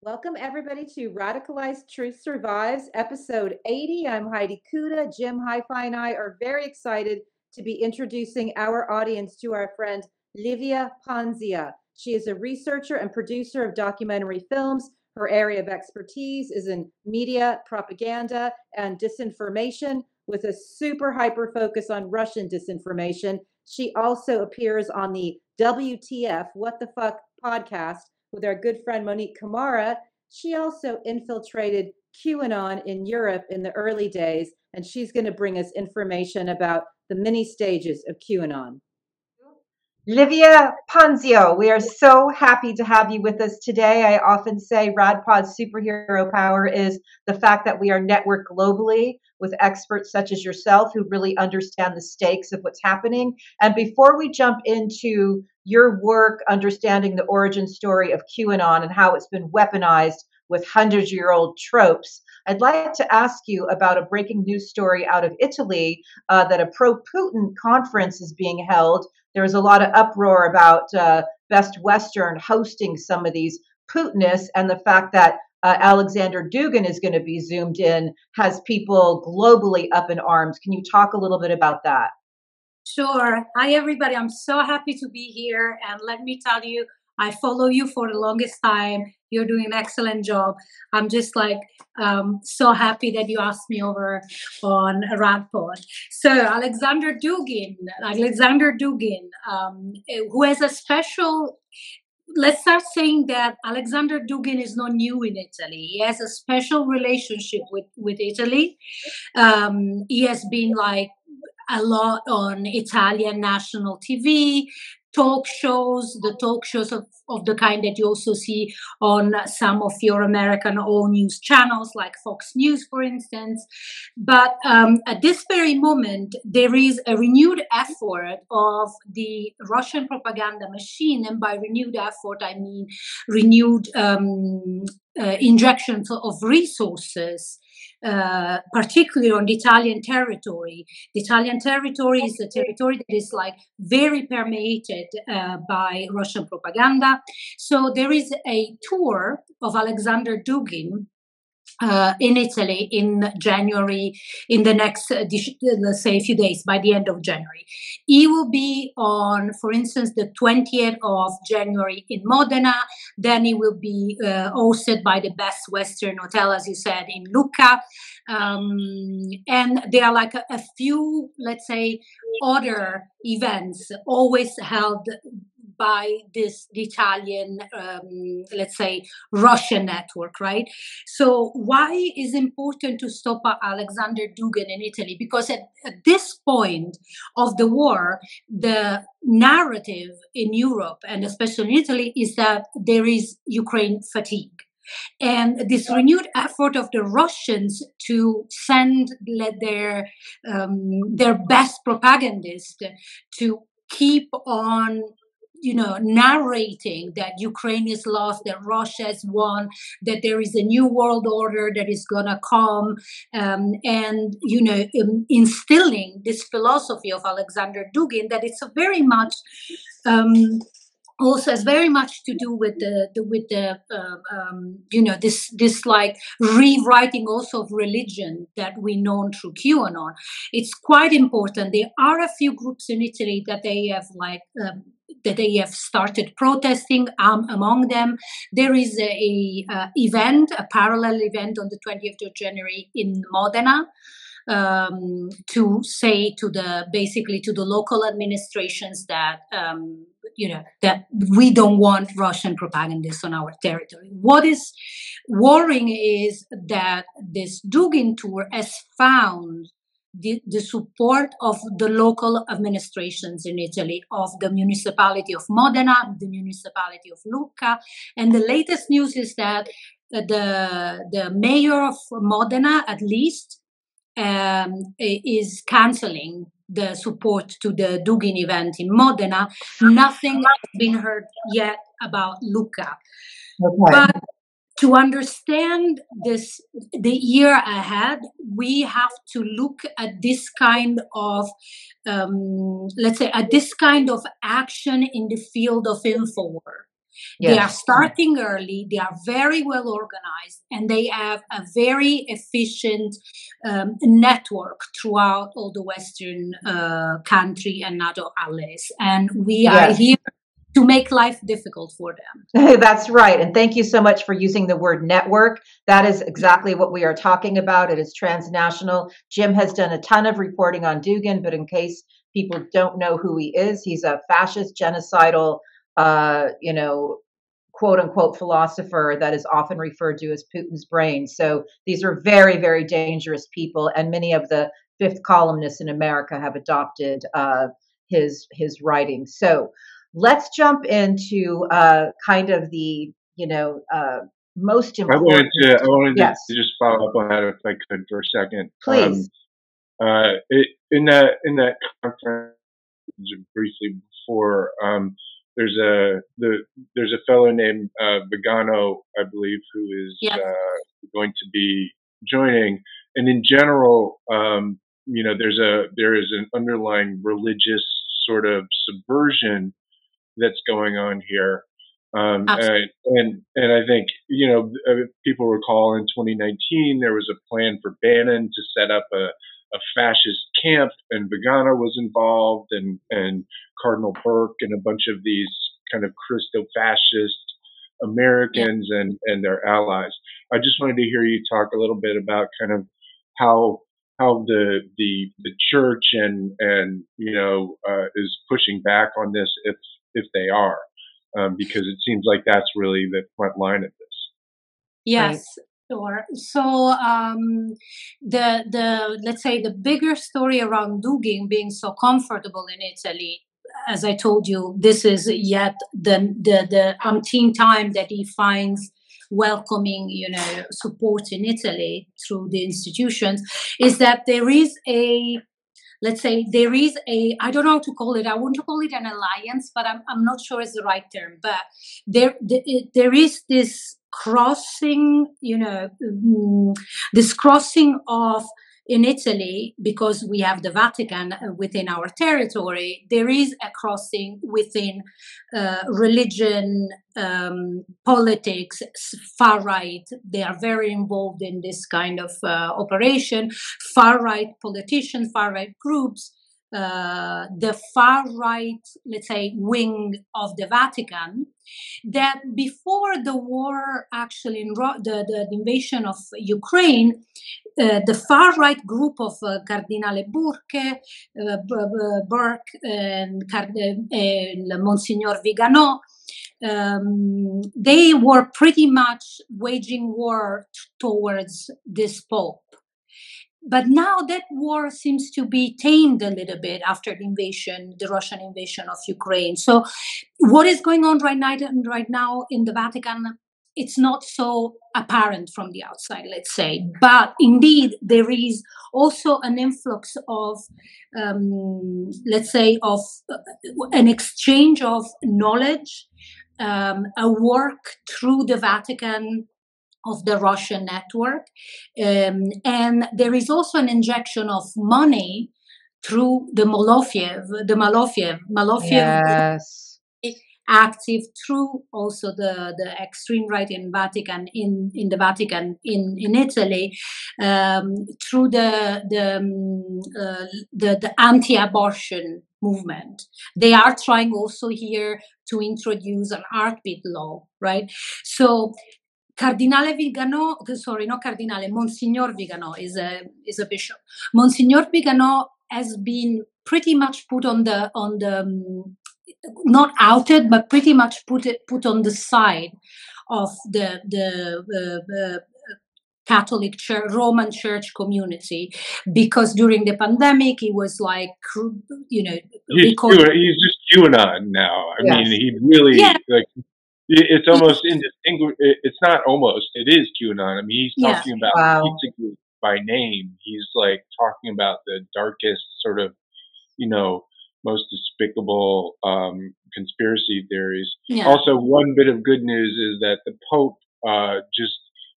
Welcome, everybody, to Radicalized Truth Survives, episode 80. I'm Heidi Cuda. Jim Hi-Fi and I are very excited to be introducing our audience to our friend Livia Ponzio. She is a researcher and producer of documentary films. Her area of expertise is in media, propaganda, and disinformation, with a super hyper focus on Russian disinformation. She also appears on the WTF What the Fuck podcast with our good friend Monique Camarra. She also infiltrated QAnon in Europe in the early days, and she's going to bring us information about the many stages of QAnon. Livia Ponzio, we are so happy to have you with us today. I often say RadPod's superhero power is the fact that we are networked globally with experts such as yourself who really understand the stakes of what's happening. And before we jump into your work understanding the origin story of QAnon and how it's been weaponized with hundred year old tropes. I'd like to ask you about a breaking news story out of Italy uh, that a pro Putin conference is being held. There was a lot of uproar about uh, Best Western hosting some of these Putinists and the fact that uh, Alexander Dugin is going to be zoomed in has people globally up in arms. Can you talk a little bit about that? Sure. Hi, everybody. I'm so happy to be here. And let me tell you, I follow you for the longest time. You're doing an excellent job. I'm just like um, so happy that you asked me over on Radpod. So Alexander Dugin, Alexander Dugin, um, who has a special. Let's start saying that Alexander Dugin is not new in Italy. He has a special relationship with with Italy. Um, he has been like a lot on Italian national TV, talk shows, the talk shows of, of the kind that you also see on some of your American all news channels, like Fox News, for instance. But um, at this very moment, there is a renewed effort of the Russian propaganda machine. And by renewed effort, I mean renewed um, uh, injections of resources uh, particularly on the Italian territory. The Italian territory is a territory that is like very permeated uh, by Russian propaganda. So there is a tour of Alexander Dugin uh, in Italy in January, in the next, uh, let's say, a few days, by the end of January. He will be on, for instance, the 20th of January in Modena. Then he will be uh, hosted by the Best Western Hotel, as you said, in Lucca. Um, and there are like a, a few, let's say, other events always held by this Italian, um, let's say, Russian network, right? So why is it important to stop Alexander Dugin in Italy? Because at, at this point of the war, the narrative in Europe and especially in Italy is that there is Ukraine fatigue. And this renewed effort of the Russians to send their um, their best propagandist to keep on you know, narrating that Ukraine is lost, that Russia has won, that there is a new world order that is going to come, um, and, you know, um, instilling this philosophy of Alexander Dugin that it's very much. Um, also has very much to do with the, the with the uh, um, you know this this like rewriting also of religion that we know through QAnon. It's quite important. There are a few groups in Italy that they have like um, that they have started protesting. Um, among them, there is a, a event, a parallel event on the 20th of January in Modena. Um, to say to the basically to the local administrations that um, you know that we don't want Russian propagandists on our territory. What is worrying is that this Dugin tour has found the, the support of the local administrations in Italy, of the municipality of Modena, the municipality of Lucca. And the latest news is that the, the mayor of Modena, at least, um, is canceling the support to the Dugin event in Modena. Nothing has been heard yet about Lucca. Okay. But to understand this the year ahead we have to look at this kind of um, let's say at this kind of action in the field of infowar yes. they are starting early they are very well organized and they have a very efficient um, network throughout all the western uh, country and nato allies and we yes. are here to make life difficult for them. That's right. And thank you so much for using the word network. That is exactly what we are talking about. It is transnational. Jim has done a ton of reporting on Dugin, but in case people don't know who he is, he's a fascist, genocidal, uh, you know, quote unquote philosopher that is often referred to as Putin's brain. So these are very, very dangerous people. And many of the fifth columnists in America have adopted uh, his his writings. So let's jump into uh, kind of the you know uh, most important. I wanted to I wanted yes. to just follow up on that if I could for a second. Please. Um, uh, it, in that in that conference briefly before, um, there's a the there's a fellow named uh, Vigano, I believe, who is yeah. uh, going to be joining. And in general, um, you know, there's a there is an underlying religious sort of subversion that's going on here. Um, and, and, and I think you know uh, people recall in 2019 there was a plan for Bannon to set up a, a fascist camp, and Vigano was involved, and and Cardinal Burke and a bunch of these kind of Christo-fascist Americans yeah. and and their allies. I just wanted to hear you talk a little bit about kind of how how the the the church and and you know uh, is pushing back on this if if they are, um, because it seems like that's really the front line of this. Yes. Right. Sure. So um, the the let's say the bigger story around Dugin being so comfortable in Italy, as I told you, this is yet the the the umpteen time that he finds welcoming you know support in Italy through the institutions is that there is a let's say there is a i don't know how to call it i want to call it an alliance but i'm, I'm not sure it's the right term but there there is this crossing you know mm, this crossing of in Italy, because we have the Vatican uh, within our territory, there is a crossing within uh, religion, um, politics, far right. They are very involved in this kind of uh, operation. Far right politicians, far right groups uh, the far right, let's say, wing of the Vatican, that before the war, actually, in Ro- the, the, invasion of Ukraine, uh, the far right group of uh, Cardinale Burke, uh, Burke, and, and Monsignor Vigano, um, they were pretty much waging war t- towards this pope but now that war seems to be tamed a little bit after the invasion, the Russian invasion of Ukraine. So, what is going on right now, right now in the Vatican? It's not so apparent from the outside, let's say. But indeed, there is also an influx of, um, let's say, of uh, an exchange of knowledge, um, a work through the Vatican of the Russian network. Um, and there is also an injection of money through the Malofeev, the Malofeev, Malofeev yes. Active through also the, the extreme right in Vatican, in, in the Vatican, in, in Italy, um, through the, the, um, uh, the, the anti-abortion movement. They are trying also here to introduce an heartbeat law, right? So Cardinale Vigano, sorry, not Cardinale, Monsignor Vigano is a is a bishop. Monsignor Vigano has been pretty much put on the on the um, not outed, but pretty much put it, put on the side of the the uh, uh, Catholic Church, Roman Church community, because during the pandemic he was like, you know, he's, he's just QAnon now. I yes. mean, he really yeah. like it's almost indistinguishable. It's not almost. It is QAnon. I mean, he's talking yeah. about wow. pizza group by name. He's like talking about the darkest sort of, you know, most despicable um, conspiracy theories. Yeah. Also, one bit of good news is that the Pope uh, just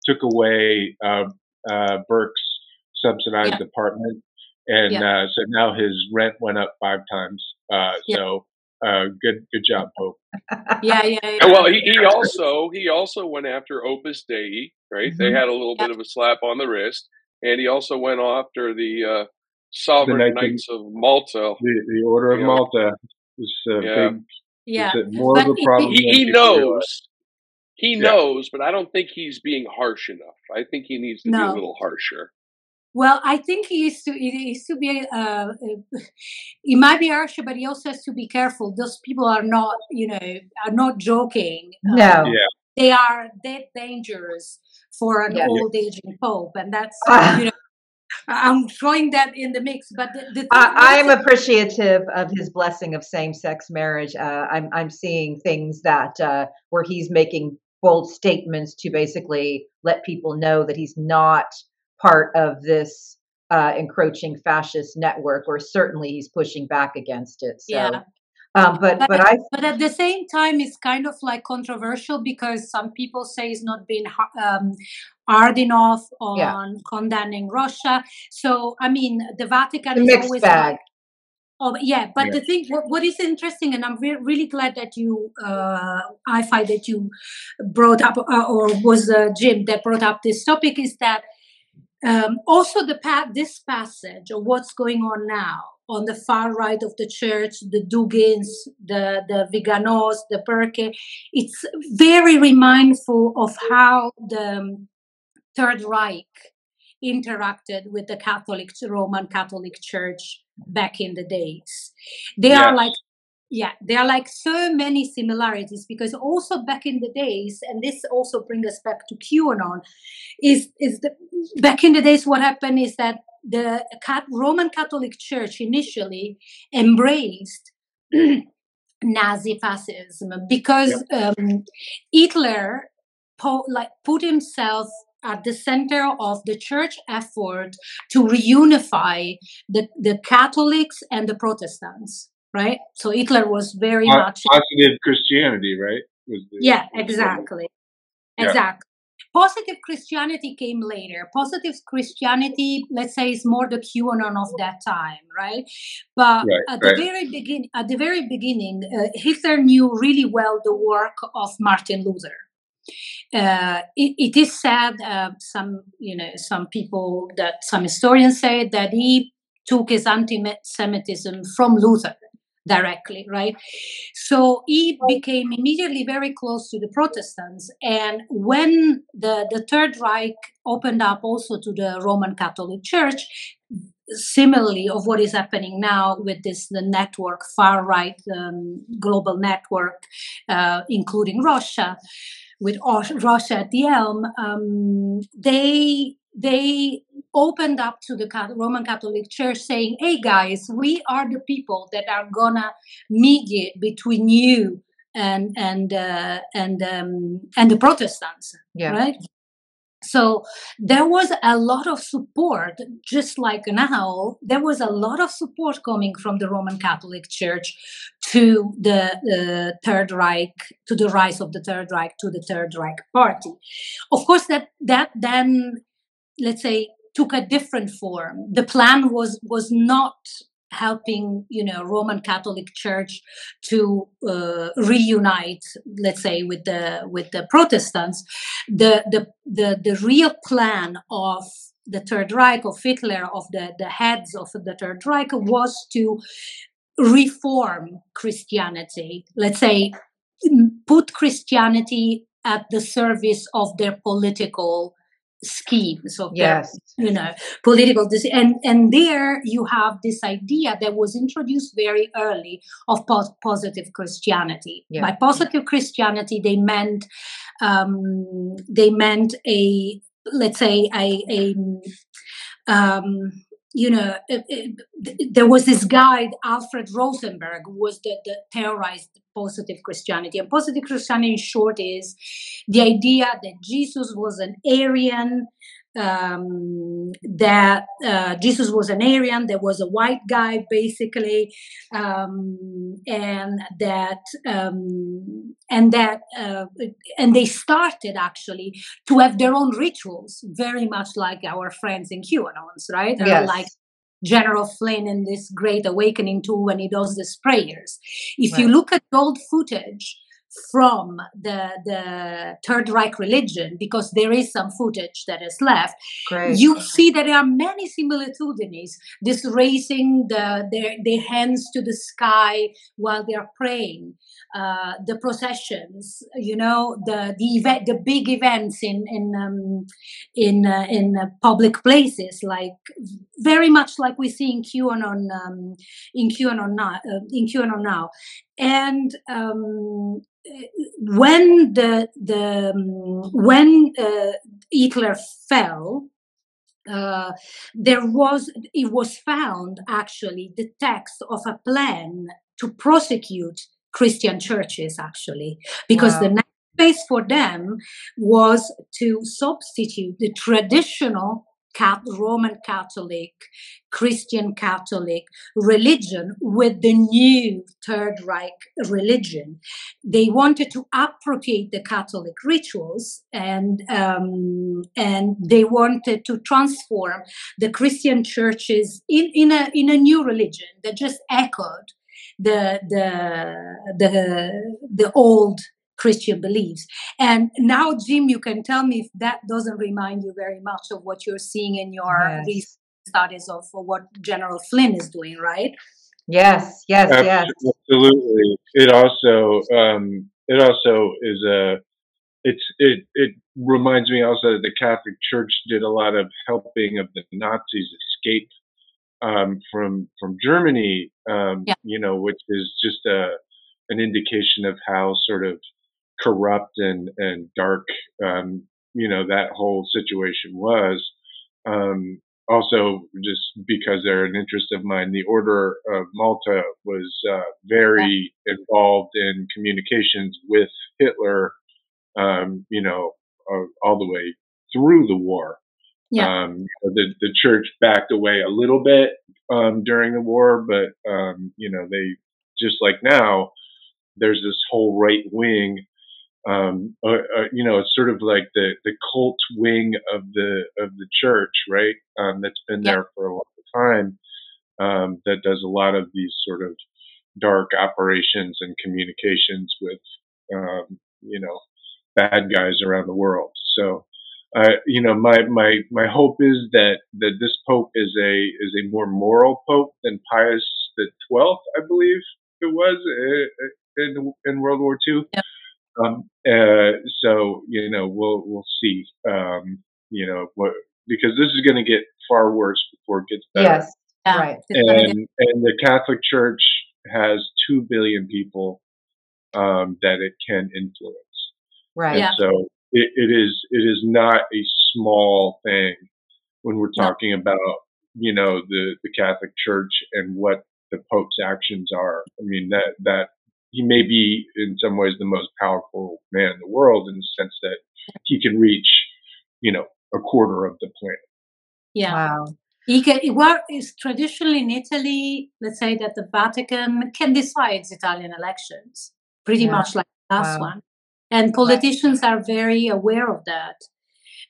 took away uh, uh, Burke's subsidized Yeah. apartment, and Yeah. uh, so now his rent went up five times. Uh, Yeah. So uh, good, good job, Pope. yeah, yeah, yeah. Well, he, he also he also went after Opus Dei, right? They Mm-hmm. had a little Yeah. bit of a slap on the wrist, and he also went after the uh, Sovereign Knights of- Knights of Malta. The, the Order of Yeah. Malta was a Yeah. big, yeah. was more But of a problem. He, he people realize. knows, he Yeah. knows, but I don't think he's being harsh enough. I think he needs to be a little harsher. Well, I think he is to he is to be. Uh, uh, he might be harsher, but he also has to be careful. Those people are not, you know, are not joking. Um, No. Yeah. they are dead dangerous for an Yeah. old aging pope, and that's Ah. you know. I'm throwing that in the mix, but the, the I, am appreciative of his blessing of same-sex marriage. Uh, I'm I'm seeing things that uh, where he's making bold statements to basically let people know that he's not part of this uh, encroaching fascist network, or certainly he's pushing back against it. So, Yeah. um, but But but I But at the same time, it's kind of like controversial because some people say it's not been ha- um, hard enough on Yeah. condemning Russia. So, I mean, the Vatican a is mixed always bag. Oh, but yeah, but Yeah. the thing, what, what is interesting, and I'm re- really glad that you, uh, I find that you brought up, uh, or was uh, Jim that brought up this topic, is that um, also the pa- this passage of what's going on now on the far right of the church, the Dugins, the the Viganos, the Burke, it's very remindful of how the um, Third Reich interacted with the Catholic Roman Catholic Church back in the days. They are like yeah, there are like so many similarities because also back in the days, and this also brings us back to QAnon, is is the back in the days what happened is that the Cat- Roman Catholic Church initially embraced Nazi fascism because um, Hitler po- like put himself at the center of the church effort to reunify the, the Catholics and the Protestants, right? So Hitler was very Po- much Positive Christianity, right? The, yeah, exactly. Yeah. Exactly. Positive Christianity came later. Positive Christianity, let's say, is more the QAnon of that time, right? But Right, at right. the very begin, at the very beginning, uh, Hitler knew really well the work of Martin Luther. Uh, it, it is said, uh, some you know, some people that some historians say that he took his anti-Semitism from Luther directly, right? So he became immediately very close to the Protestants. And when the, the Third Reich opened up also to the Roman Catholic Church, similarly of what is happening now with this the network far right um, global network uh, including russia with russia at the helm um, they they opened up to the roman catholic church saying hey guys we are the people that are gonna mediate between you and and uh, and um, and the protestants Yeah. right so there was a lot of support just like now there was a lot of support coming from the roman catholic church to the uh, third reich to the rise of the third reich to the third reich party. Of course that that then let's say took a different form. The plan was was not helping you know roman catholic church to uh, reunite let's say with the with the protestants. The the the, the real plan of the third reich of hitler of the the heads of the third reich was to reform christianity. Let's say put christianity at the service of their political schemes of Yes. you know political and and there you have this idea that was introduced very early of pos- positive christianity Yeah. by positive christianity they meant um they meant a let's say a, a um you know it- it- there was this guy alfred rosenberg who was the, the terrorized positive christianity. And positive christianity in short is the idea that jesus was an aryan um, that uh, Jesus was an Aryan, there was a white guy basically, um, and that um, and that uh, and they started actually to have their own rituals, very much like our friends in QAnons, right? Yes. like General Flynn in this Great Awakening too, when he does these prayers. If Right. you look at old footage from the the Third Reich religion, because there is some footage that is left, Great. you see that there are many similitudes. This raising the, their, their hands to the sky while they are praying, uh, the processions, you know, the the event, the big events in in um, in uh, in uh, public places, like very much like we see in QAnon um, in QAnon now, uh, in QAnon now, and. Um, when the the um, when uh, Hitler fell, uh, there was it was found actually the text of a plan to prosecute Christian churches actually because Wow. the next phase for them was to substitute the traditional Roman Catholic, Christian Catholic religion with the new Third Reich religion. They wanted to appropriate the Catholic rituals and um, and they wanted to transform the Christian churches in, in a in a new religion that just echoed the the the the old Christian beliefs. And now, Jim, you can tell me if that doesn't remind you very much of what you're seeing in your Yes. studies of what General Flynn is doing, right? Yes, yes, yes. Absolutely. It also um, it also is a it's it it reminds me also that the Catholic Church did a lot of helping of the Nazis escape um, from from Germany. Um, Yeah. You know, which is just a an indication of how sort of corrupt and and dark um, you know that whole situation was. Um, also, just because they're an interest of mine, the Order of Malta was uh, very involved in communications with Hitler. Um, you know, uh, all the way through the war. Yeah. Um, the the church backed away a little bit um, during the war, but um, you know they just like now there's this whole right wing. Um, uh, uh, you know, it's sort of like the the cult wing of the of the church, right? Um, that's been Yeah. there for a long time. Um, that does a lot of these sort of dark operations and communications with, um, you know, bad guys around the world. So, uh, you know, my, my, my hope is that, that this Pope is a, is a more moral Pope than Pius the Twelfth, I believe it was uh, in, in World War II. Yeah. Um, uh, so, you know, we'll, we'll see, um, you know, what, because this is going to get far worse before it gets better Yes, Yeah. right. It's gonna get- and and the Catholic Church has two billion people um, that it can influence, Right. Yeah. so it, it is it is not a small thing when we're No. talking about you know the the Catholic Church and what the Pope's actions are. I mean that that he may be in some ways the most powerful man in the world in the sense that he can reach you know a quarter of the planet. yeah. Wow. He can, well, it's traditionally in Italy, let's say that the Vatican can decide Italian elections, pretty Yeah. much like the last Wow. one. And politicians are very aware of that.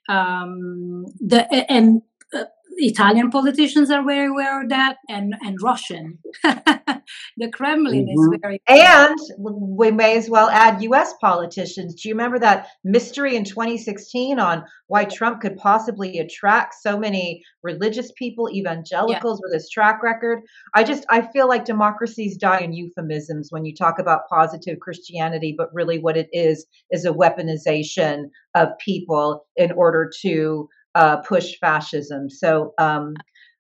Um, the and uh, Italian politicians are very aware of that, and and Russian. the Kremlin Mhm. is very And we may as well add U.S. politicians. Do you remember that mystery in 2016 on why Trump could possibly attract so many religious people, evangelicals, with his track record? I just I feel like democracies die in euphemisms when you talk about positive Christianity, but really what it is is a weaponization of people in order to uh, push fascism. So. Um,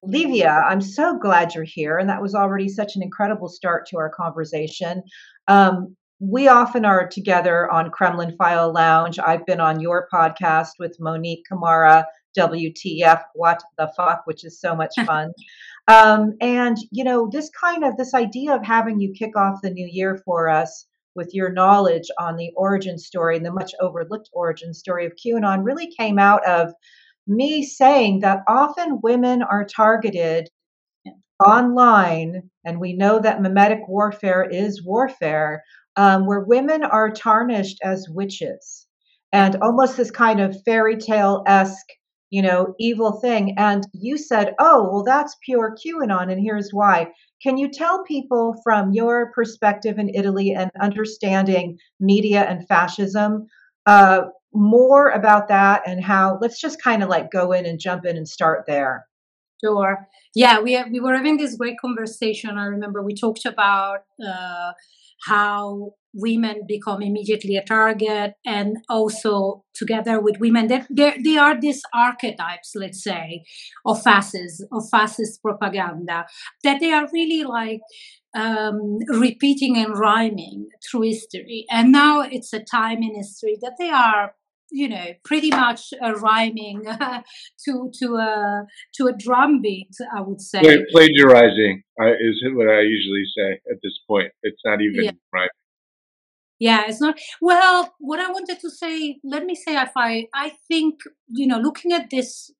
Livia, I'm so glad you're here. And that was already such an incredible start to our conversation. Um, we often are together on Kremlin File Lounge. I've been on your podcast with Monique Camarra, WTF, What the Fuck, which is so much fun. um, and, you know, this kind of this idea of having you kick off the new year for us with your knowledge on the origin story and the much overlooked origin story of QAnon really came out of me saying that often women are targeted online, and we know that memetic warfare is warfare, um, where women are tarnished as witches and almost this kind of fairy tale esque, you know, evil thing. And you said, oh, well, that's pure QAnon, and here's why. Can you tell people from your perspective in Italy and understanding media and fascism uh, more about that and how? Let's just kind of like go in and jump in and start there. Sure. Yeah, we we were having this great conversation. I remember we talked about uh, how women become immediately a target and also together with women that they are these archetypes let's say of fascist of fascist propaganda that they are really like um, repeating and rhyming through history and now it's a time in history that they are you know pretty much uh, rhyming uh, to to a to a drum beat i would say. Plagiarizing uh, is what i usually say at this point. It's not even yeah. rhyming. Yeah it's not well what i wanted to say let me say if i i think you know looking at this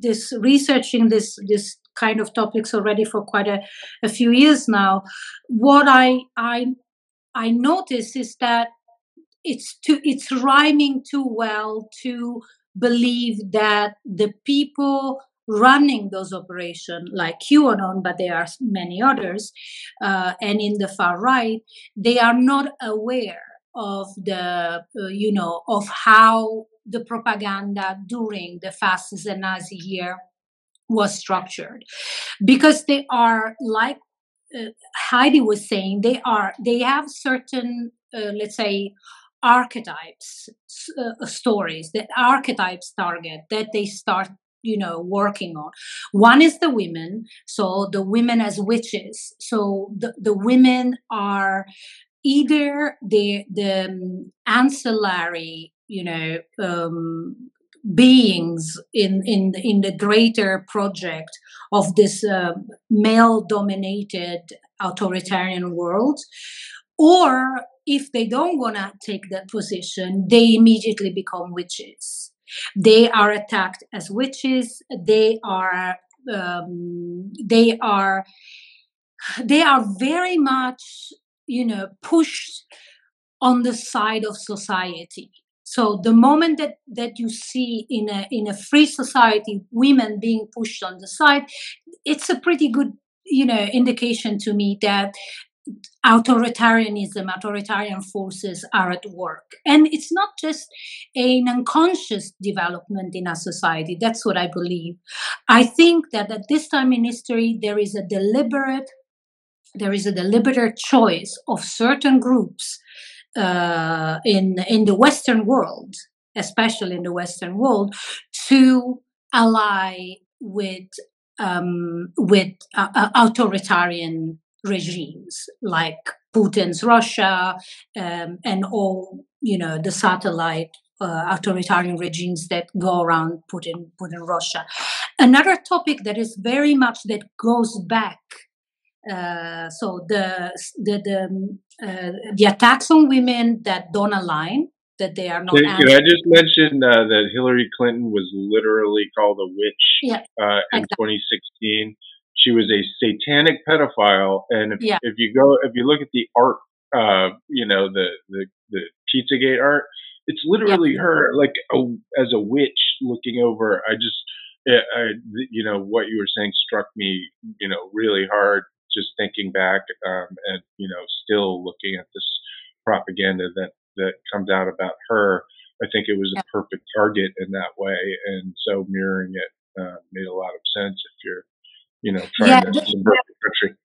this researching this this kind of topics already for quite a, a few years now what i i i notice is that it's too it's rhyming too well to believe that the people running those operations like QAnon, but there are many others, uh, and in the far right, they are not aware of the, uh, you know, of how the propaganda during the fascist and Nazi year was structured, because they are like uh, Heidi was saying, they are they have certain, uh, let's say, archetypes uh, stories that archetypes target that they start you know working on. One is the women so the women as witches. So the, the women are either the the um, ancillary you know um, beings in in in the greater project of this uh, male dominated authoritarian world or if they don't want to take that position, they immediately become witches. They are attacked as witches. They are um, they are they are very much you know pushed on the side of society so the moment that that you see in a in a free society women being pushed on the side it's a pretty good you know indication to me that authoritarianism, authoritarian forces are at work. And it's not just an unconscious development in a society. That's what I believe. I think that at this time in history, there is a deliberate there is a deliberate choice of certain groups uh, in in the Western world, especially in the Western world, to ally with um, with uh, uh authoritarian regimes like Putin's Russia um, and all you know the satellite uh, authoritarian regimes that go around Putin, Putin Russia. Another topic that is very much that goes back. Uh, so the the the, um, uh, the attacks on women that don't align that they are not. Can, can I just mention uh, that Hillary Clinton was literally called a witch yeah, uh, in exactly. 2016? She was a satanic pedophile. And if, yeah. if you go, if you look at the art, uh, you know, the, the, the Pizzagate art, it's literally yeah. her like a, as a witch looking over. I just, I, you know, what you were saying struck me, you know, really hard just thinking back, um, and, you know, still looking at this propaganda that, that comes out about her. I think it was a perfect target in that way. And so mirroring it, uh, made a lot of sense if you're you know, trying yeah, to subvert the country.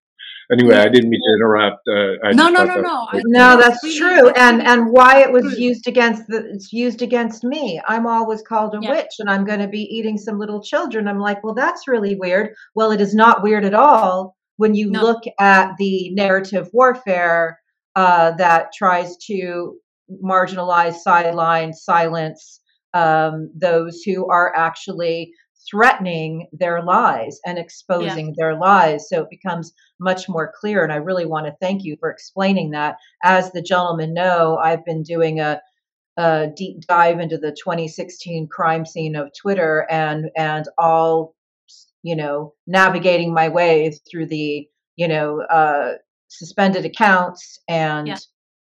Anyway, I didn't mean to interrupt. Uh, I no, no, no, no. no, that's true, and and why it was used against the it's used against me. I'm always called a yeah. witch, and I'm going to be eating some little children. I'm like, well, that's really weird. Well, it is not weird at all when you no. look at the narrative warfare uh, that tries to marginalize, sideline, silence um, those who are actually threatening their lies and exposing yeah. their lies. So it becomes much more clear. And I really want to thank you for explaining that. As the gentlemen know, I've been doing a a deep dive into the 2016 crime scene of Twitter and and all you know navigating my way through the you know uh, suspended accounts and yeah.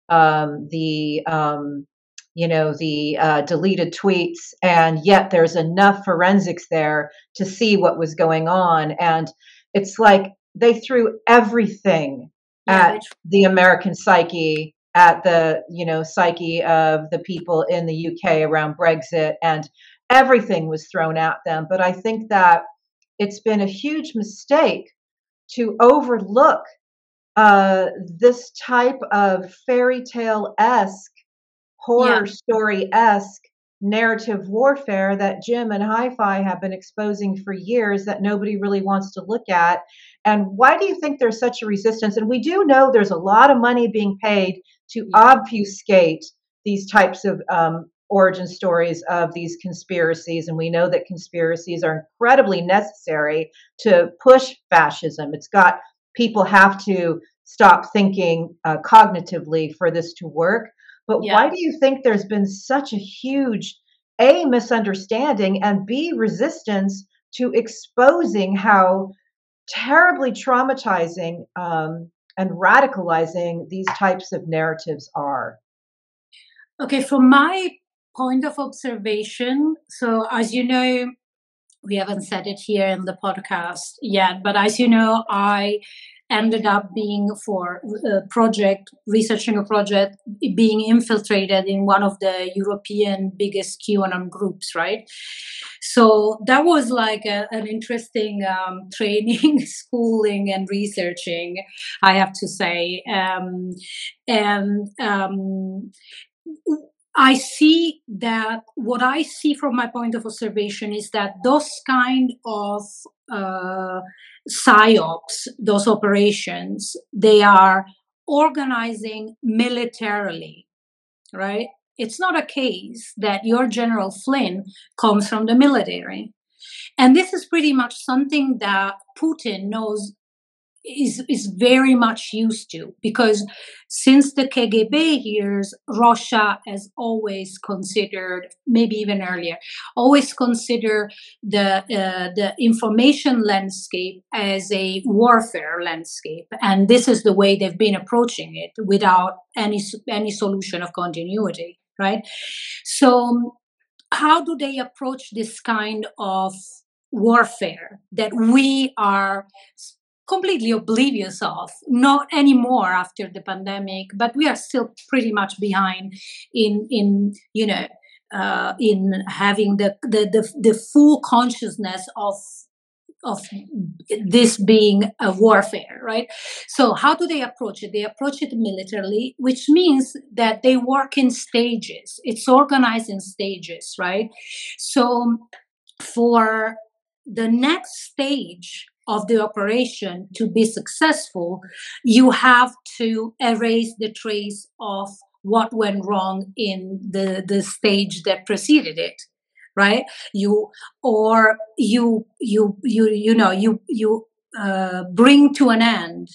um, the um, you know the uh, deleted tweets and yet there's enough forensics there to see what was going on. And it's like they threw everything yeah, at the american psyche at the you know psyche of the people in the uk around brexit and everything was thrown at them. But i think that it's been a huge mistake to overlook uh, this type of fairy tale esque horror yeah. story esque narrative warfare that Jim and Hi Fi have been exposing for years that nobody really wants to look at. And why do you think there's such a resistance? And we do know there's a lot of money being paid to yeah. obfuscate these types of um, origin stories of these conspiracies. And we know that conspiracies are incredibly necessary to push fascism. It's got people have to stop thinking uh, cognitively for this to work. But yeah. why do you think there's been such a huge A, misunderstanding, and B, resistance to exposing how terribly traumatizing um, and radicalizing these types of narratives are? Okay, from my point of observation, so as you know, we haven't said it here in the podcast yet, but as you know, I ended up being for a project, researching a project, being infiltrated in one of the European biggest QAnon groups, right? So that was like a, an interesting um, training, schooling, and researching, I have to say. Um, and um, I see that what I see from my point of observation is that those kind of uh, psyops, those operations, they are organizing militarily, right? It's not a case that your General Flynn comes from the military. And this is pretty much something that Putin knows is is very much used to because since the KGB years, Russia has always considered, maybe even earlier, always consider the uh, the information landscape as a warfare landscape, and this is the way they've been approaching it without any any solution of continuity, right? So, how do they approach this kind of warfare that we are completely oblivious of not anymore after the pandemic but we are still pretty much behind in in you know uh, in having the, the the the full consciousness of of this being a warfare, right? So, how do they approach it? They approach it militarily, which means that they work in stages. It's organized in stages, right? So, for the next stage of the operation to be successful, you have to erase the trace of what went wrong in the, the stage that preceded it right? You or you you you you know you you uh, bring to an end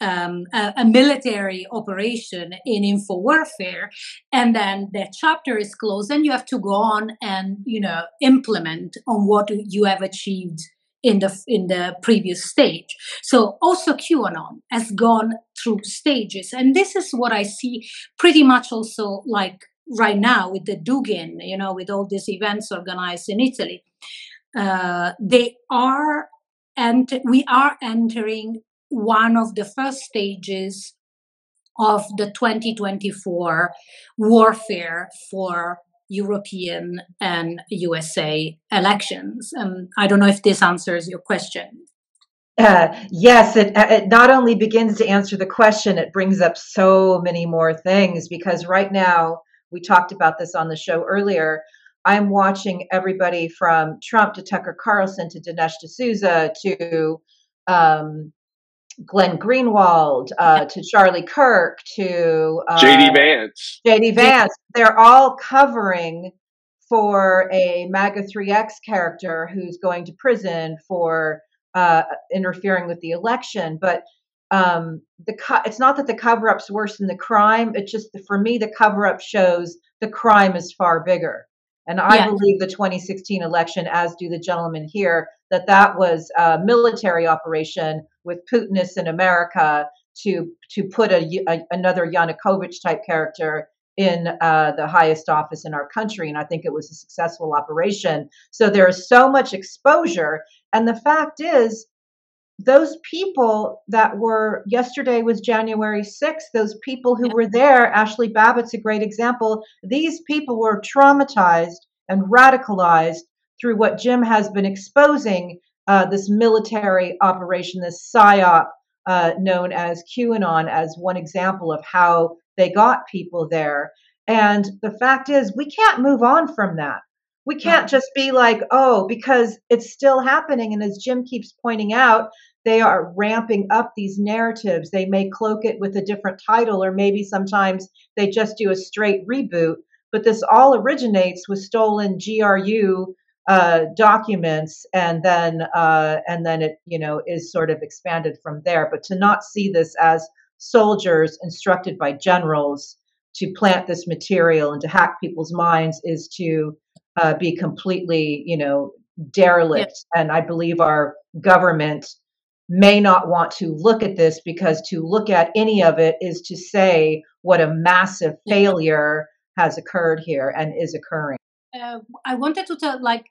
um, a, a, military operation in info warfare, and then that chapter is closed, and you have to go on and you know implement on what you have achieved in the in the previous stage. So also QAnon has gone through stages, and this is what I see pretty much also like right now with the Dugin, you know, with all these events organized in Italy. Uh, they are and we are entering one of the first stages of the 2024 warfare for European and USA elections. Um, I don't know if this answers your question. Uh, yes, it, uh, it not only begins to answer the question, it brings up so many more things because right now, we talked about this on the show earlier. I'm watching everybody from Trump to Tucker Carlson to Dinesh D'Souza to um, Glenn Greenwald uh, to Charlie Kirk to uh, JD Vance. JD Vance. They're all covering for a MAGA 3X character who's going to prison for uh, interfering with the election. But um, the co- it's not that the cover up's worse than the crime. It's just the, for me, the cover up shows the crime is far bigger. And I Yeah. believe the 2016 election, as do the gentlemen here, that that was a military operation with Putinists in America to to put a, a another Yanukovych type character in uh, the highest office in our country, and I think it was a successful operation. So there is so much exposure, and the fact is, those people that were yesterday was January 6th, those people who were there, Ashley Babbitt's a great example. These people were traumatized and radicalized through what Jim has been exposing uh, this military operation, this PSYOP uh, known as QAnon, as one example of how they got people there. And the fact is, we can't move on from that. We can't just be like, oh, because it's still happening. And as Jim keeps pointing out, they are ramping up these narratives. They may cloak it with a different title, or maybe sometimes they just do a straight reboot. But this all originates with stolen GRU uh, documents, and then uh, and then it you know is sort of expanded from there. But to not see this as soldiers instructed by generals to plant this material and to hack people's minds is to uh, be completely you know derelict. And I believe our government may not want to look at this because to look at any of it is to say what a massive failure has occurred here and is occurring. uh, I wanted to tell, like,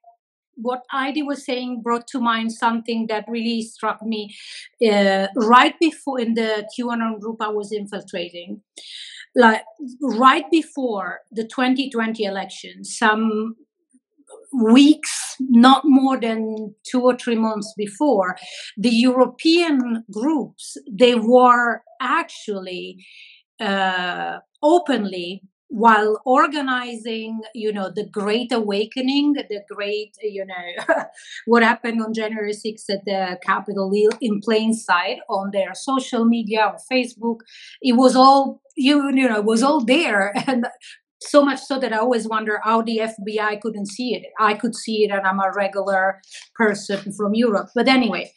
what Heidi was saying brought to mind something that really struck me. Uh, right before in the QAnon group I was infiltrating, like right before the 2020 election, some weeks, not more than two or three months before, the European groups they were actually uh, openly while organizing you know the great awakening the great you know what happened on january 6th at the capitol hill in plain sight on their social media on facebook. It was all you, you know it was all there. And so much so that i always wonder how the fbi couldn't see it i could see it and i'm a regular person from europe but anyway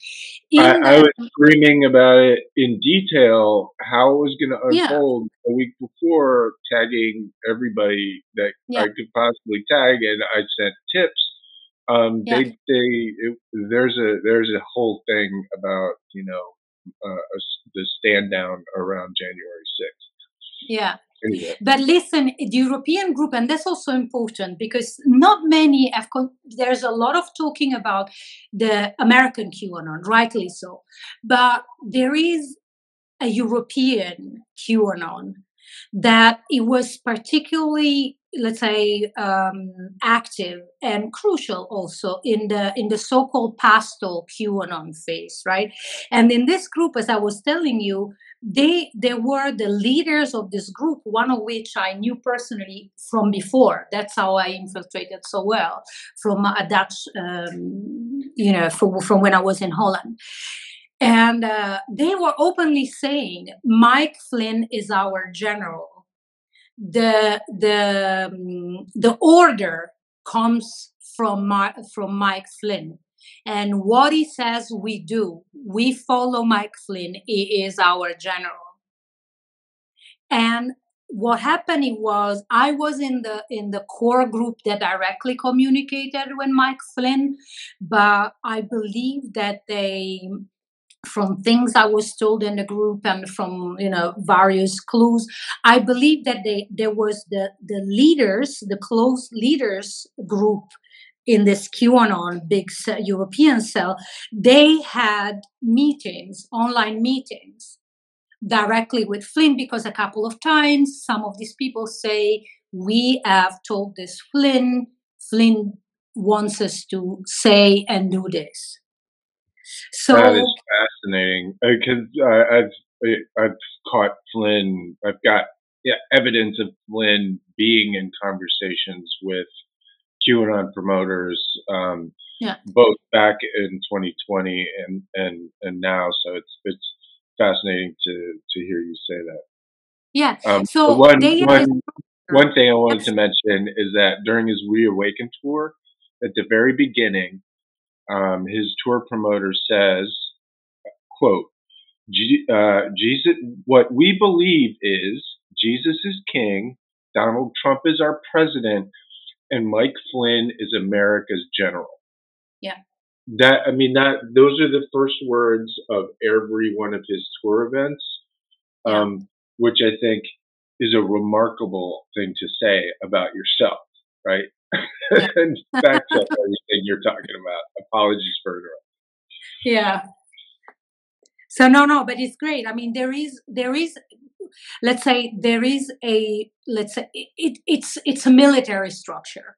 I, I was screaming about it in detail how it was going to Yeah. unfold a week before, tagging everybody that Yeah. I could possibly tag, and I sent tips. Um, Yeah. They, they, it, there's a there's a whole thing about you know uh, the stand down around January sixth. yeah But listen, the European group, and that's also important because not many have. Con- there's a lot of talking about the American QAnon, rightly so, but there is a European QAnon that it was particularly let's say um, active and crucial also in the in the so-called pastel qanon phase right? And in this group as i was telling you they they were the leaders of this group one of which i knew personally from before. That's how i infiltrated so well from a dutch um, you know from, from when i was in holland and uh, they were openly saying mike flynn is our general. The the um, the order comes from from mike flynn. And what he says we do we follow mike flynn. He is our general. And what happened was i was in the in the core group that directly communicated with mike flynn but i believe that they from things i was told in the group and from you know various clues. I believe that they there was the the leaders the close leaders group in this qanon big european cell. They had meetings online meetings directly with Flynn because a couple of times some of these people say we have told this Flynn, Flynn wants us to say and do this. So that is fascinating because uh, I've I've caught Flynn. I've got yeah, evidence of Flynn being in conversations with QAnon promoters, um, Yeah. both back in 2020 and and and now. So it's it's fascinating to to hear you say that. yeah, Um, so one one one thing I wanted to mention is that during his Reawaken tour, at the very beginning, um, his tour promoter says, "quote uh, Jesus, what we believe is Jesus is king, Donald Trump is our president, and Mike Flynn is America's general. Yeah. That I mean that those are the first words of every one of his tour events, um, which I think is a remarkable thing to say about yourself, right? And backs up everything you're talking about. Apologies for interrupting. Yeah. So no, no, but it's great. I mean, there is there is let's say there is a let's say it, it's it's a military structure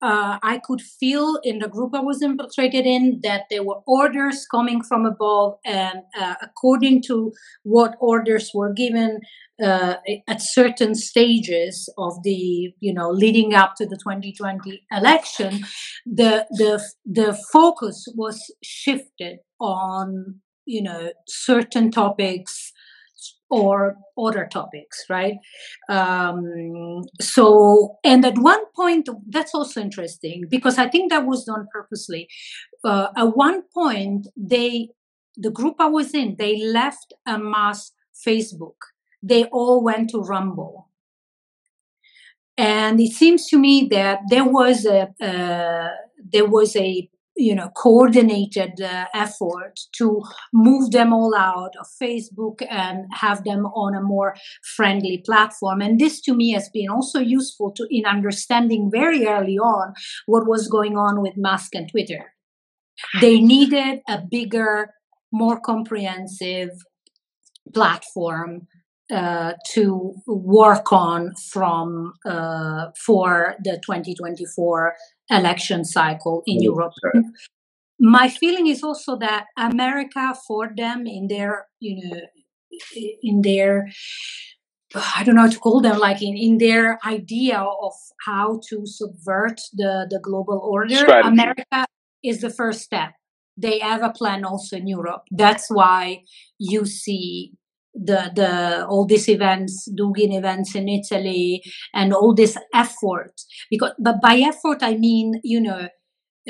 uh, I could feel in the group I was infiltrated in that there were orders coming from above, and uh, according to what orders were given uh, at certain stages of the, you know, leading up to the 2020 election, the the the focus was shifted on, you know, certain topics or other topics, right? Um, so, and at one point, that's also interesting because I think that was done purposely. Uh, at one point, they, the group I was in, they left a mass Facebook. They all went to Rumble. And it seems to me that there was a uh, there was a you know coordinated uh, effort to move them all out of facebook and have them on a more friendly platform and this to me has been also useful to in understanding very early on what was going on with musk and twitter they needed a bigger more comprehensive platform uh, to work on from uh, for the 2024 election cycle in Europe. My feeling is also that America, for them, in their you know, in their I don't know how to call them, like in, in their idea of how to subvert the, the global order, Strategy. America is the first step. They have a plan also in Europe. That's why you see the the all these events Dugin events in Italy and all this effort. Because but by effort I mean you know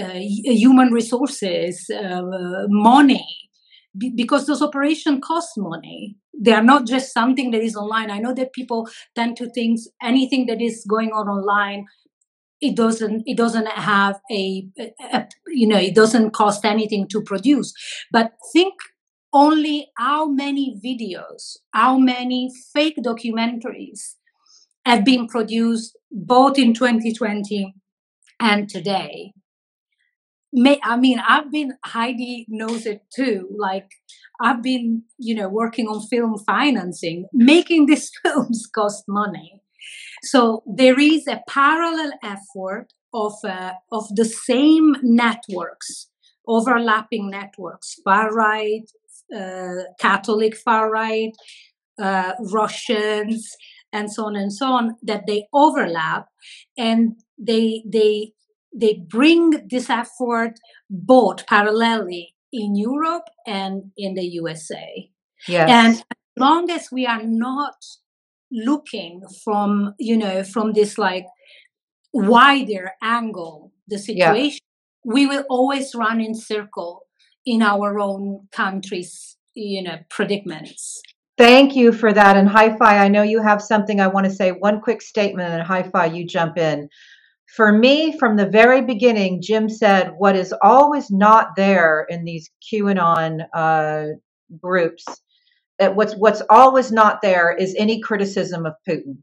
uh, human resources uh, money. Because those operations cost money. They are not just something that is online. I know that people tend to think anything that is going on online it doesn't it doesn't have a, a, you know it doesn't cost anything to produce. But think only how many videos, how many fake documentaries have been produced both in 2020 and today. May, I mean, I've been, Heidi knows it too. Like, I've been, you know, working on film financing. Making these films cost money. So there is a parallel effort of, uh, of the same networks, overlapping networks, far right, Catholic far right, uh, Russians, and so on and so on, that they overlap and they they they bring this effort both parallelly in Europe and in the USA. Yes. And as long as we are not looking from, you know, from this like wider angle, the situation, yeah. we will always run in circle in our own countries you know predicaments. Thank you for that and hi-fi i know you have something i want to say. One quick statement and hi-fi you jump in. For me from the very beginning jim said what is always not there in these qanon uh, groups that what's what's always not there is any criticism of putin.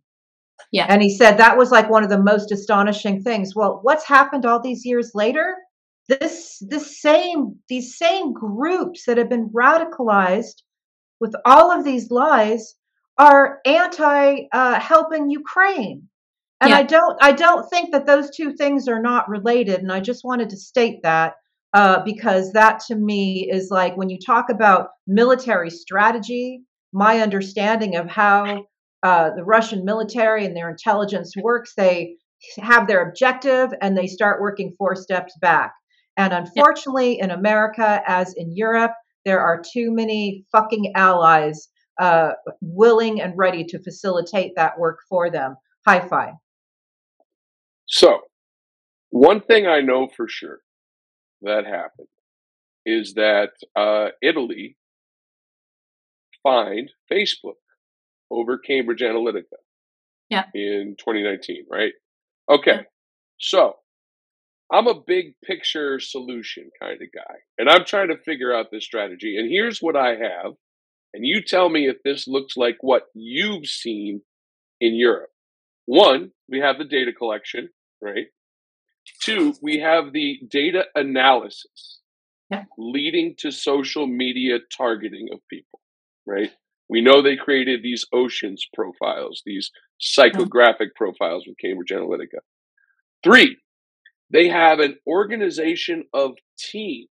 Yeah. And he said that was like one of the most astonishing things. Well what's happened all these years later this this same these same groups that have been radicalized with all of these lies are anti uh, helping Ukraine. And yeah. I don't I don't think that those two things are not related. And I just wanted to state that uh, because that to me is like when you talk about military strategy, my understanding of how uh, the Russian military and their intelligence works, they have their objective and they start working four steps back. And unfortunately, in America, as in Europe, there are too many fucking allies uh, willing and ready to facilitate that work for them. Hi fi. So, one thing I know for sure that happened is that uh, Italy fined Facebook over Cambridge Analytica. Yeah. In 2019, right? Okay. Yeah. So I'm a big picture solution kind of guy, and I'm trying to figure out this strategy. And here's what I have, and you tell me if this looks like what you've seen in Europe. One, we have the data collection, right? Two, we have the data analysis Yeah. leading to social media targeting of people, right? We know they created these oceans profiles, these psychographic profiles with Cambridge Analytica. Three, they have an organization of teams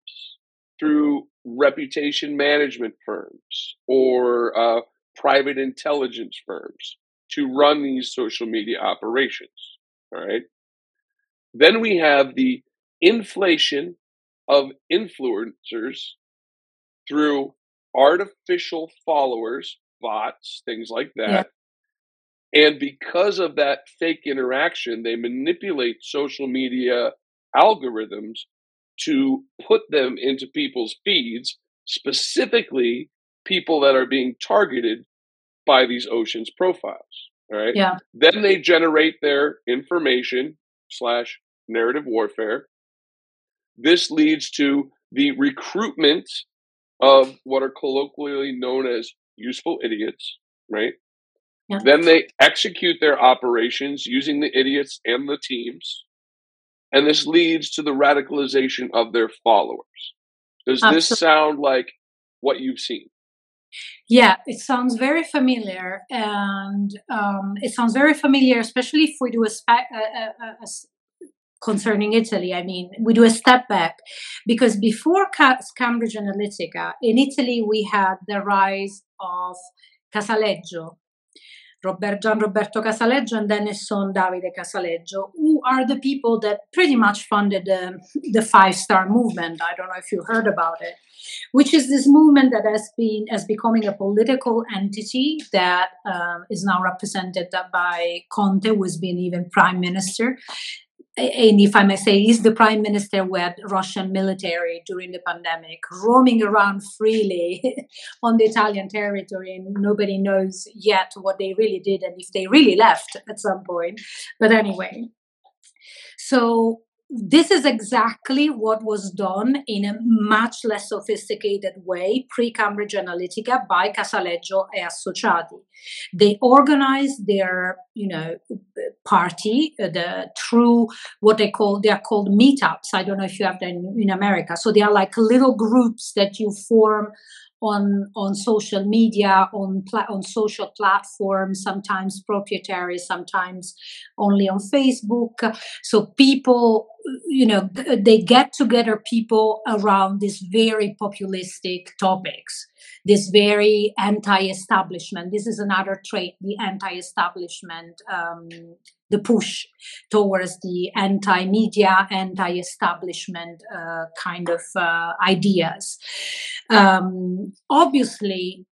through reputation management firms or uh, private intelligence firms to run these social media operations. All right. Then we have the inflation of influencers through artificial followers, bots, things like that. And because of that fake interaction, they manipulate social media algorithms to put them into people's feeds, specifically people that are being targeted by these oceans profiles. All right. Yeah. Then they generate their information slash narrative warfare. This leads to the recruitment of what are colloquially known as useful idiots, right? Yeah. Then they execute their operations using the idiots and the teams. And this leads to the radicalization of their followers. Does this sound like what you've seen? Yeah, it sounds very familiar, and um, it sounds very familiar, especially if we do a, spa- a, a, a- concerning Italy. I mean, we do a step back because before Ca- Cambridge Analytica in Italy, we had the rise of Casaleggio, Robert, Gian Roberto Casaleggio, and then his son Davide Casaleggio, who are the people that pretty much funded the, the Five Star Movement. I don't know if you heard about it which is this movement that has been as becoming a political entity that um, is now represented by Conte, who has been even prime minister. And if I may say, is the prime minister with Russian military during the pandemic, roaming around freely on the Italian territory, and nobody knows yet what they really did and if they really left at some point. But anyway, so this is exactly what was done in a much less sophisticated way pre-Cambridge Analytica by Casaleggio e Associati. They organized their, you know, party uh, the through what they call they are called meetups. I don't know if you have them in, America. So they are like little groups that you form on on social media, on pla- on social platforms, sometimes proprietary, sometimes only on Facebook. So people, you know, they get together people around these very populistic topics, this very anti-establishment. This is another trait: the anti-establishment, um, the push towards the anti-media, anti-establishment uh, kind of uh, ideas. Um, obviously,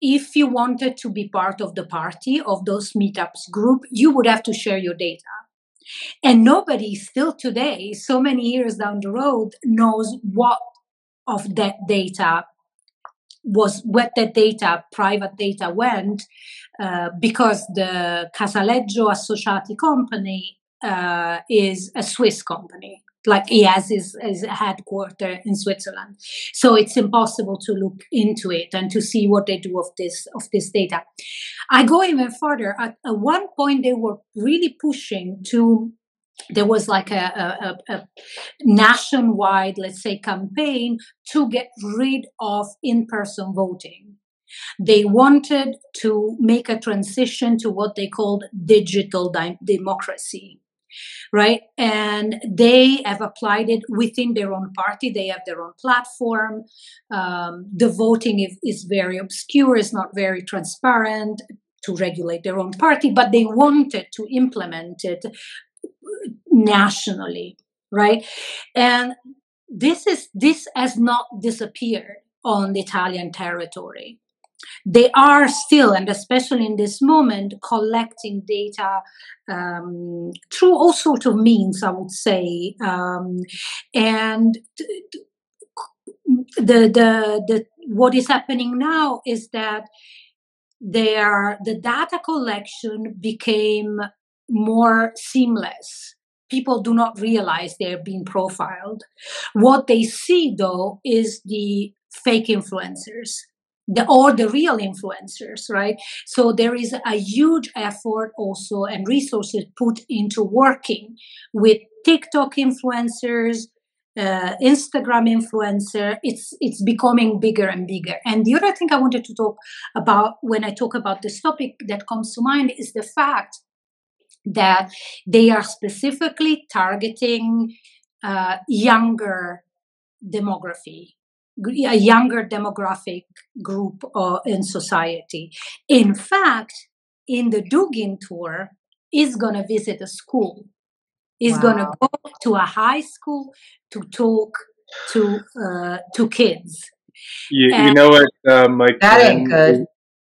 if you wanted to be part of the party of those meetups group, you would have to share your data. And nobody still today, so many years down the road, knows what of that data was what that data, private data, went uh, because the Casaleggio Associati company uh, is a Swiss company. Like he is, his, his headquarter in Switzerland, so it's impossible to look into it and to see what they do of this of this data. I go even further. At, at one point, they were really pushing to. There was like a, a, a, a nationwide, let's say, campaign to get rid of in-person voting. They wanted to make a transition to what they called digital di- democracy, right? And they have applied it within their own party. They have their own platform. Um, the voting is, is very obscure, it's not very transparent to regulate their own party, but they wanted to implement it nationally, right? And this is this has not disappeared on the Italian territory. They are still, and especially in this moment, collecting data um, through all sorts of means, I would say, um, and the, the the what is happening now is that there the data collection became more seamless. People do not realize they're being profiled. What they see though is the fake influencers the or the real influencers right? So there is a huge effort also and resources put into working with tiktok influencers uh, instagram influencer. It's it's becoming bigger and bigger. And the other thing i wanted to talk about when i talk about this topic that comes to mind is the fact that they are specifically targeting uh, younger demography a younger demographic group uh, in society. In fact, in the Dugin tour, is going to visit a school. Is wow. going to go to a high school to talk to uh, to kids. You, you know what, uh, Mike? That Flynn, ain't good.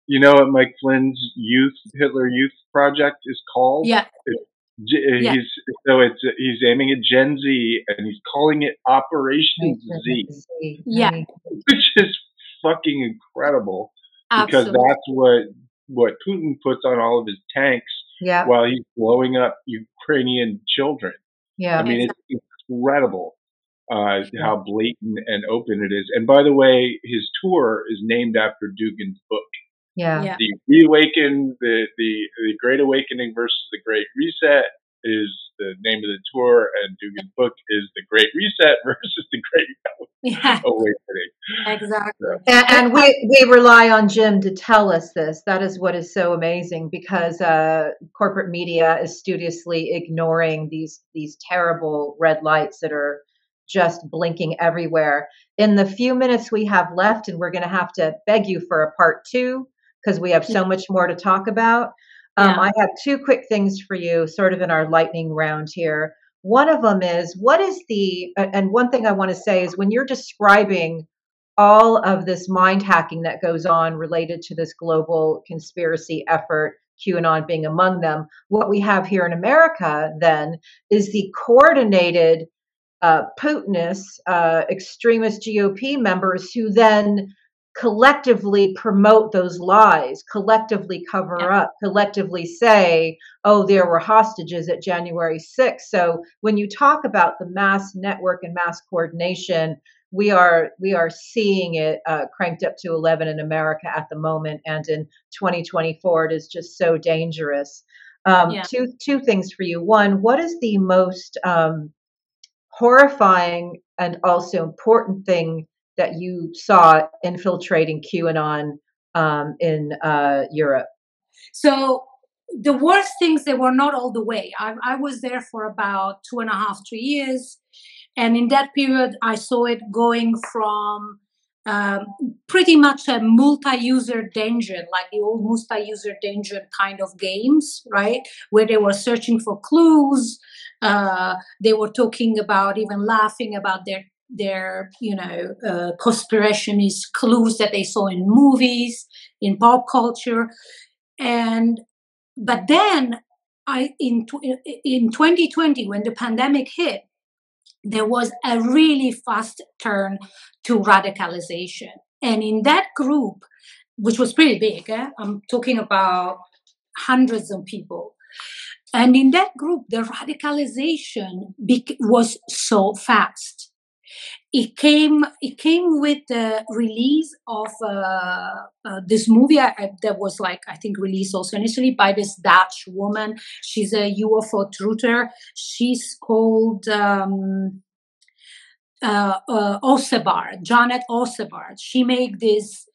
You know what Mike Flynn's youth Hitler Youth Project is called? Yeah. He's yeah. so it's he's aiming at Gen Z and he's calling it Operation Z. Yeah, which is fucking incredible Absolutely. because that's what what Putin puts on all of his tanks yeah. while he's blowing up Ukrainian children. Yeah, I mean it's incredible uh, how blatant and open it is. And by the way, his tour is named after Dugin's book. Yeah. yeah. The reawaken, the, the the Great Awakening versus the Great Reset is the name of the tour, and Dugin's book is the Great Reset versus the Great yeah. Awakening. Exactly. So. And, and, we we rely on Jim to tell us this. That is what is so amazing because uh, corporate media is studiously ignoring these these terrible red lights that are just blinking everywhere. In the few minutes we have left, and we're going to have to beg you for a part two because we have so much more to talk about. Um, yeah. I have two quick things for you, sort of in our lightning round here. One of them is what is the, and one thing I want to say is when you're describing all of this mind hacking that goes on related to this global conspiracy effort, QAnon being among them, what we have here in America then is the coordinated uh, Putinists, uh, extremist GOP members who then collectively promote those lies, collectively cover yeah. up, collectively say, oh, there were hostages at January 6th. So when you talk about the mass network and mass coordination, we are we are seeing it uh, cranked up to 11 in America at the moment, and in 2024 it is just so dangerous. Um, yeah. Two two things for you. One, what is the most um, horrifying and also important thing that you saw infiltrating QAnon um, in uh, Europe? So the worst things they were not all the way. I, I, was there for about two and a half, three years, and in that period, I saw it going from um, pretty much a multi-user dungeon, like the old multi-user dungeon kind of games, right? Where they were searching for clues. Uh, they were talking about, even laughing about their their you know uh, conspirationist clues that they saw in movies in pop culture. And but then i in in 2020 when the pandemic hit there was a really fast turn to radicalization. And in that group which was pretty big eh? i'm talking about hundreds of people. And in that group the radicalization was so fast it came it came with the release of uh, uh, this movie uh, that was like I think released also initially by this Dutch woman. She's a UFO truther. She's called um, uh, uh, Ossebaard, Janet Ossebaard. She made this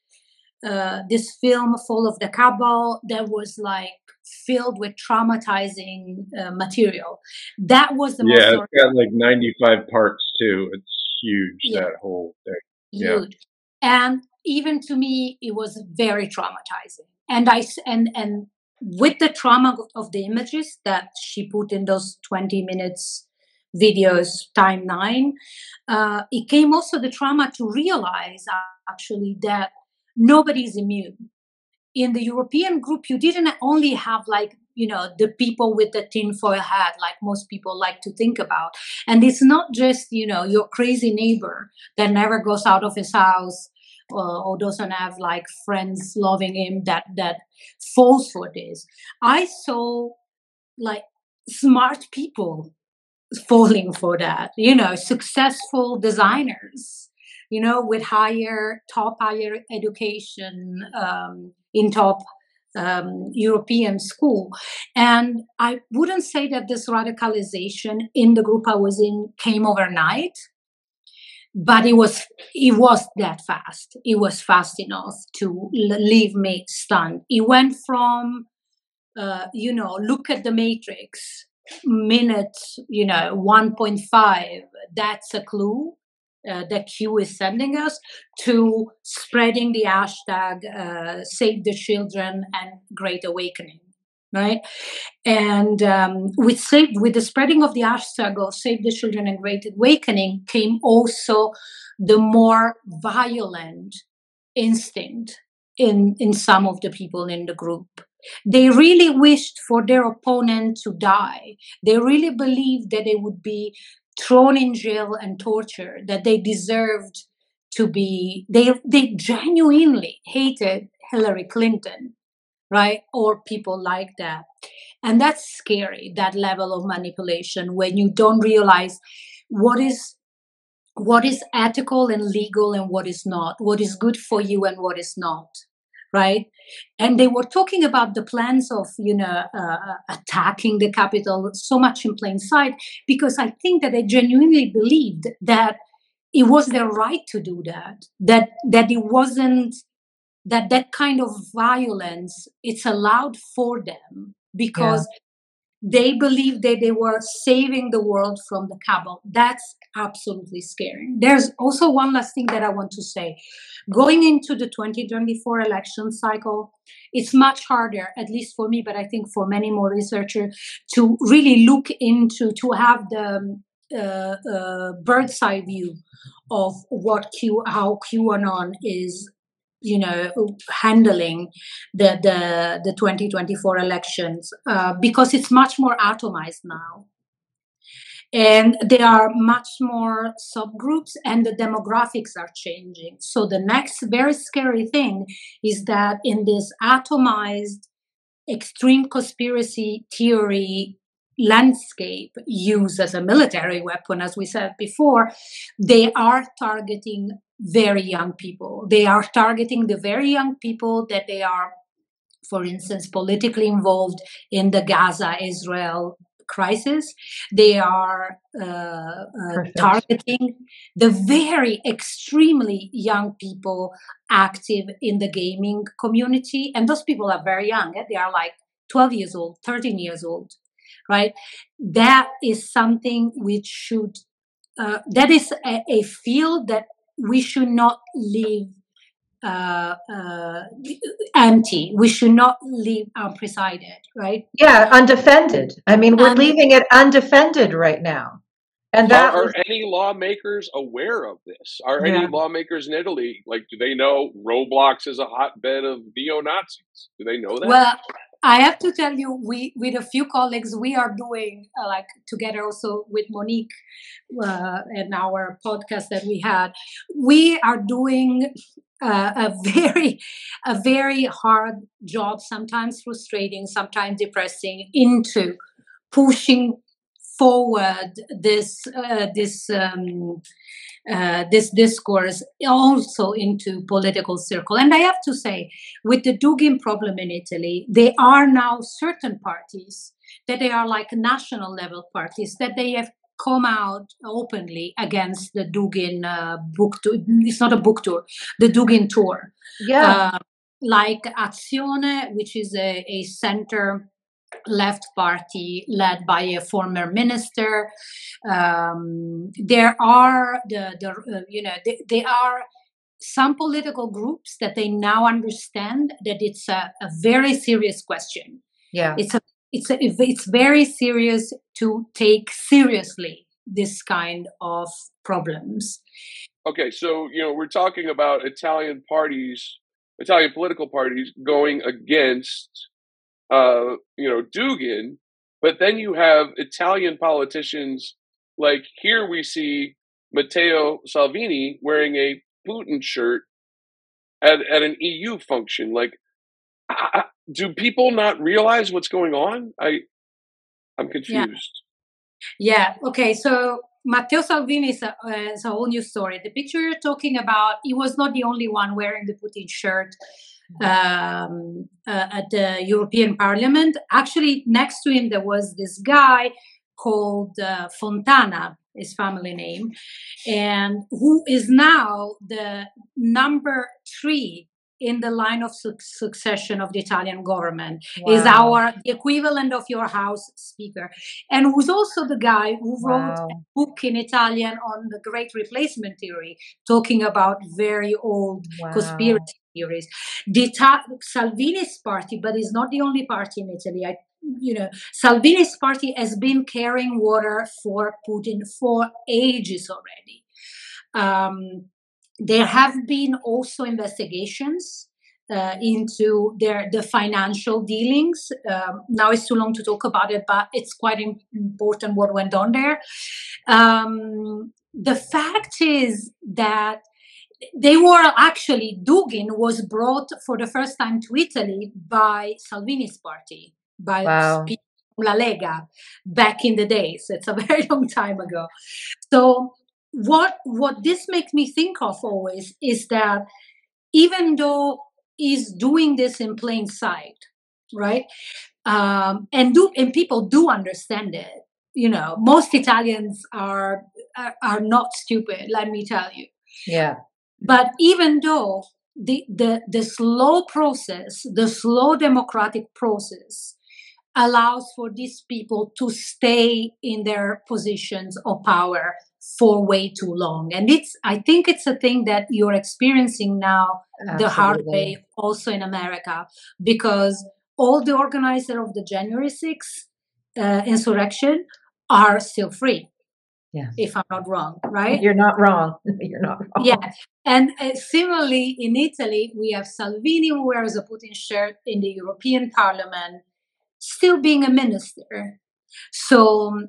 uh, this film Fall of the Cabal that was like filled with traumatizing uh, material. That was the yeah, it's got like ninety five parts too. It's huge yeah. that whole thing huge yeah. and even to me it was very traumatizing and i and and with the trauma of the images that she put in those 20 minutes videos time nine uh, it came also the trauma to realize actually that nobody is immune in the european group you didn't only have like you know the people with the tinfoil hat like most people like to think about and it's not just you know your crazy neighbor that never goes out of his house uh, or doesn't have like friends loving him that that falls for this. I saw like smart people falling for that. You know, successful designers. You know, with higher top higher education um, in top um, European school. And I wouldn't say that this radicalization in the group I was in came overnight, but it was it was that fast. It was fast enough to leave me stunned. It went from uh, you know, look at the matrix minute, you know, 1.5, that's a clue uh, that Q is sending us to spreading the hashtag uh, Save the Children and Great Awakening. Right, and um, with save, with the spreading of the hashtag of Save the Children and Great Awakening came also the more violent instinct in in some of the people in the group they really wished for their opponent to die. They really believed that they would be thrown in jail and tortured, that they deserved to be, they, they genuinely hated Hillary Clinton, right? Or people like that. And that's scary, that level of manipulation when you don't realize what is what is ethical and legal and what is not, what is good for you and what is not right? And they were talking about the plans of, you know, uh, uh, attacking the capital so much in plain sight because I think that they genuinely believed that it was their right to do that. That that it wasn't that that kind of violence it's allowed for them because they believed that they were saving the world from the cabal. That's absolutely scary. There's also one last thing that I want to say. Going into the 2024 election cycle, it's much harder, at least for me, but I think for many more researchers, to really look into, to have the uh, uh, bird's eye view of what Q, how QAnon is you know handling the the, the 2024 elections uh, because it's much more atomized now and there are much more subgroups and the demographics are changing so the next very scary thing is that in this atomized extreme conspiracy theory landscape used as a military weapon as we said before they are targeting very young people. They are targeting the very young people that they are, for instance, politically involved in the Gaza Israel crisis. They are uh, uh, targeting the very extremely young people active in the gaming community. And those people are very young. Eh? They are like 12 years old, 13 years old, right? That is something which should, uh, that is a, a field that we should not leave uh, uh, empty. We should not leave unpresided, right? Yeah, undefended. I mean, we're leaving it undefended right now. And that are, was... any lawmakers aware of this? Are yeah. any lawmakers in Italy like? Do they know Roblox is a hotbed of neo Nazis? Do they know that? Well, I have to tell you, we with a few colleagues, we are doing uh, like together also with Monique uh, and our podcast that we had. We are doing uh, a very, a very hard job. Sometimes frustrating, sometimes depressing. Into pushing forward this uh, this. Um, uh, this discourse also into political circle. And I have to say, with the Dugin problem in Italy, there are now certain parties that they are like national level parties that they have come out openly against the Dugin uh, book tour. It's not a book tour, the Dugin tour. Yeah. Uh, like Azione, which is a, a center left party led by a former minister. Um, there are the, the uh, you know there are some political groups that they now understand that it's a, a very serious question. Yeah, it's a it's a, it's very serious to take seriously this kind of problems. Okay, so you know we're talking about Italian parties, Italian political parties going against uh, you know, Dugin, but then you have Italian politicians like here we see Matteo Salvini wearing a Putin shirt at, at an EU function. Like, I, do people not realize what's going on? I, I'm confused. Yeah. yeah. Okay. So Matteo Salvini is a, uh, is a whole new story. The picture you're talking about, he was not the only one wearing the Putin shirt um, uh, at the European Parliament. Actually, next to him, there was this guy called uh, Fontana, his family name, and who is now the number three in the line of su- succession of the Italian government wow. is our the equivalent of your house speaker and who's also the guy who wrote wow. a book in Italian on the great replacement theory talking about very old wow. conspiracy theories the Ta- Salvini's party but it's not the only party in Italy I you know, Salvini's party has been carrying water for Putin for ages already. Um, there have been also investigations uh, into their the financial dealings. Um, now it's too long to talk about it, but it's quite important what went on there. Um, the fact is that they were actually Dugin was brought for the first time to Italy by Salvini's party by wow. La Lega back in the days. It's a very long time ago. So what what this makes me think of always is that even though he's doing this in plain sight, right? Um, and do and people do understand it. You know, most Italians are, are are not stupid. Let me tell you. Yeah. But even though the the the slow process, the slow democratic process, allows for these people to stay in their positions of power for way too long and it's i think it's a thing that you're experiencing now Absolutely. the hard way also in america because all the organizers of the january 6th uh, insurrection are still free yeah. if i'm not wrong right you're not wrong you're not wrong yeah and uh, similarly in italy we have salvini who wears a putin shirt in the european parliament still being a minister so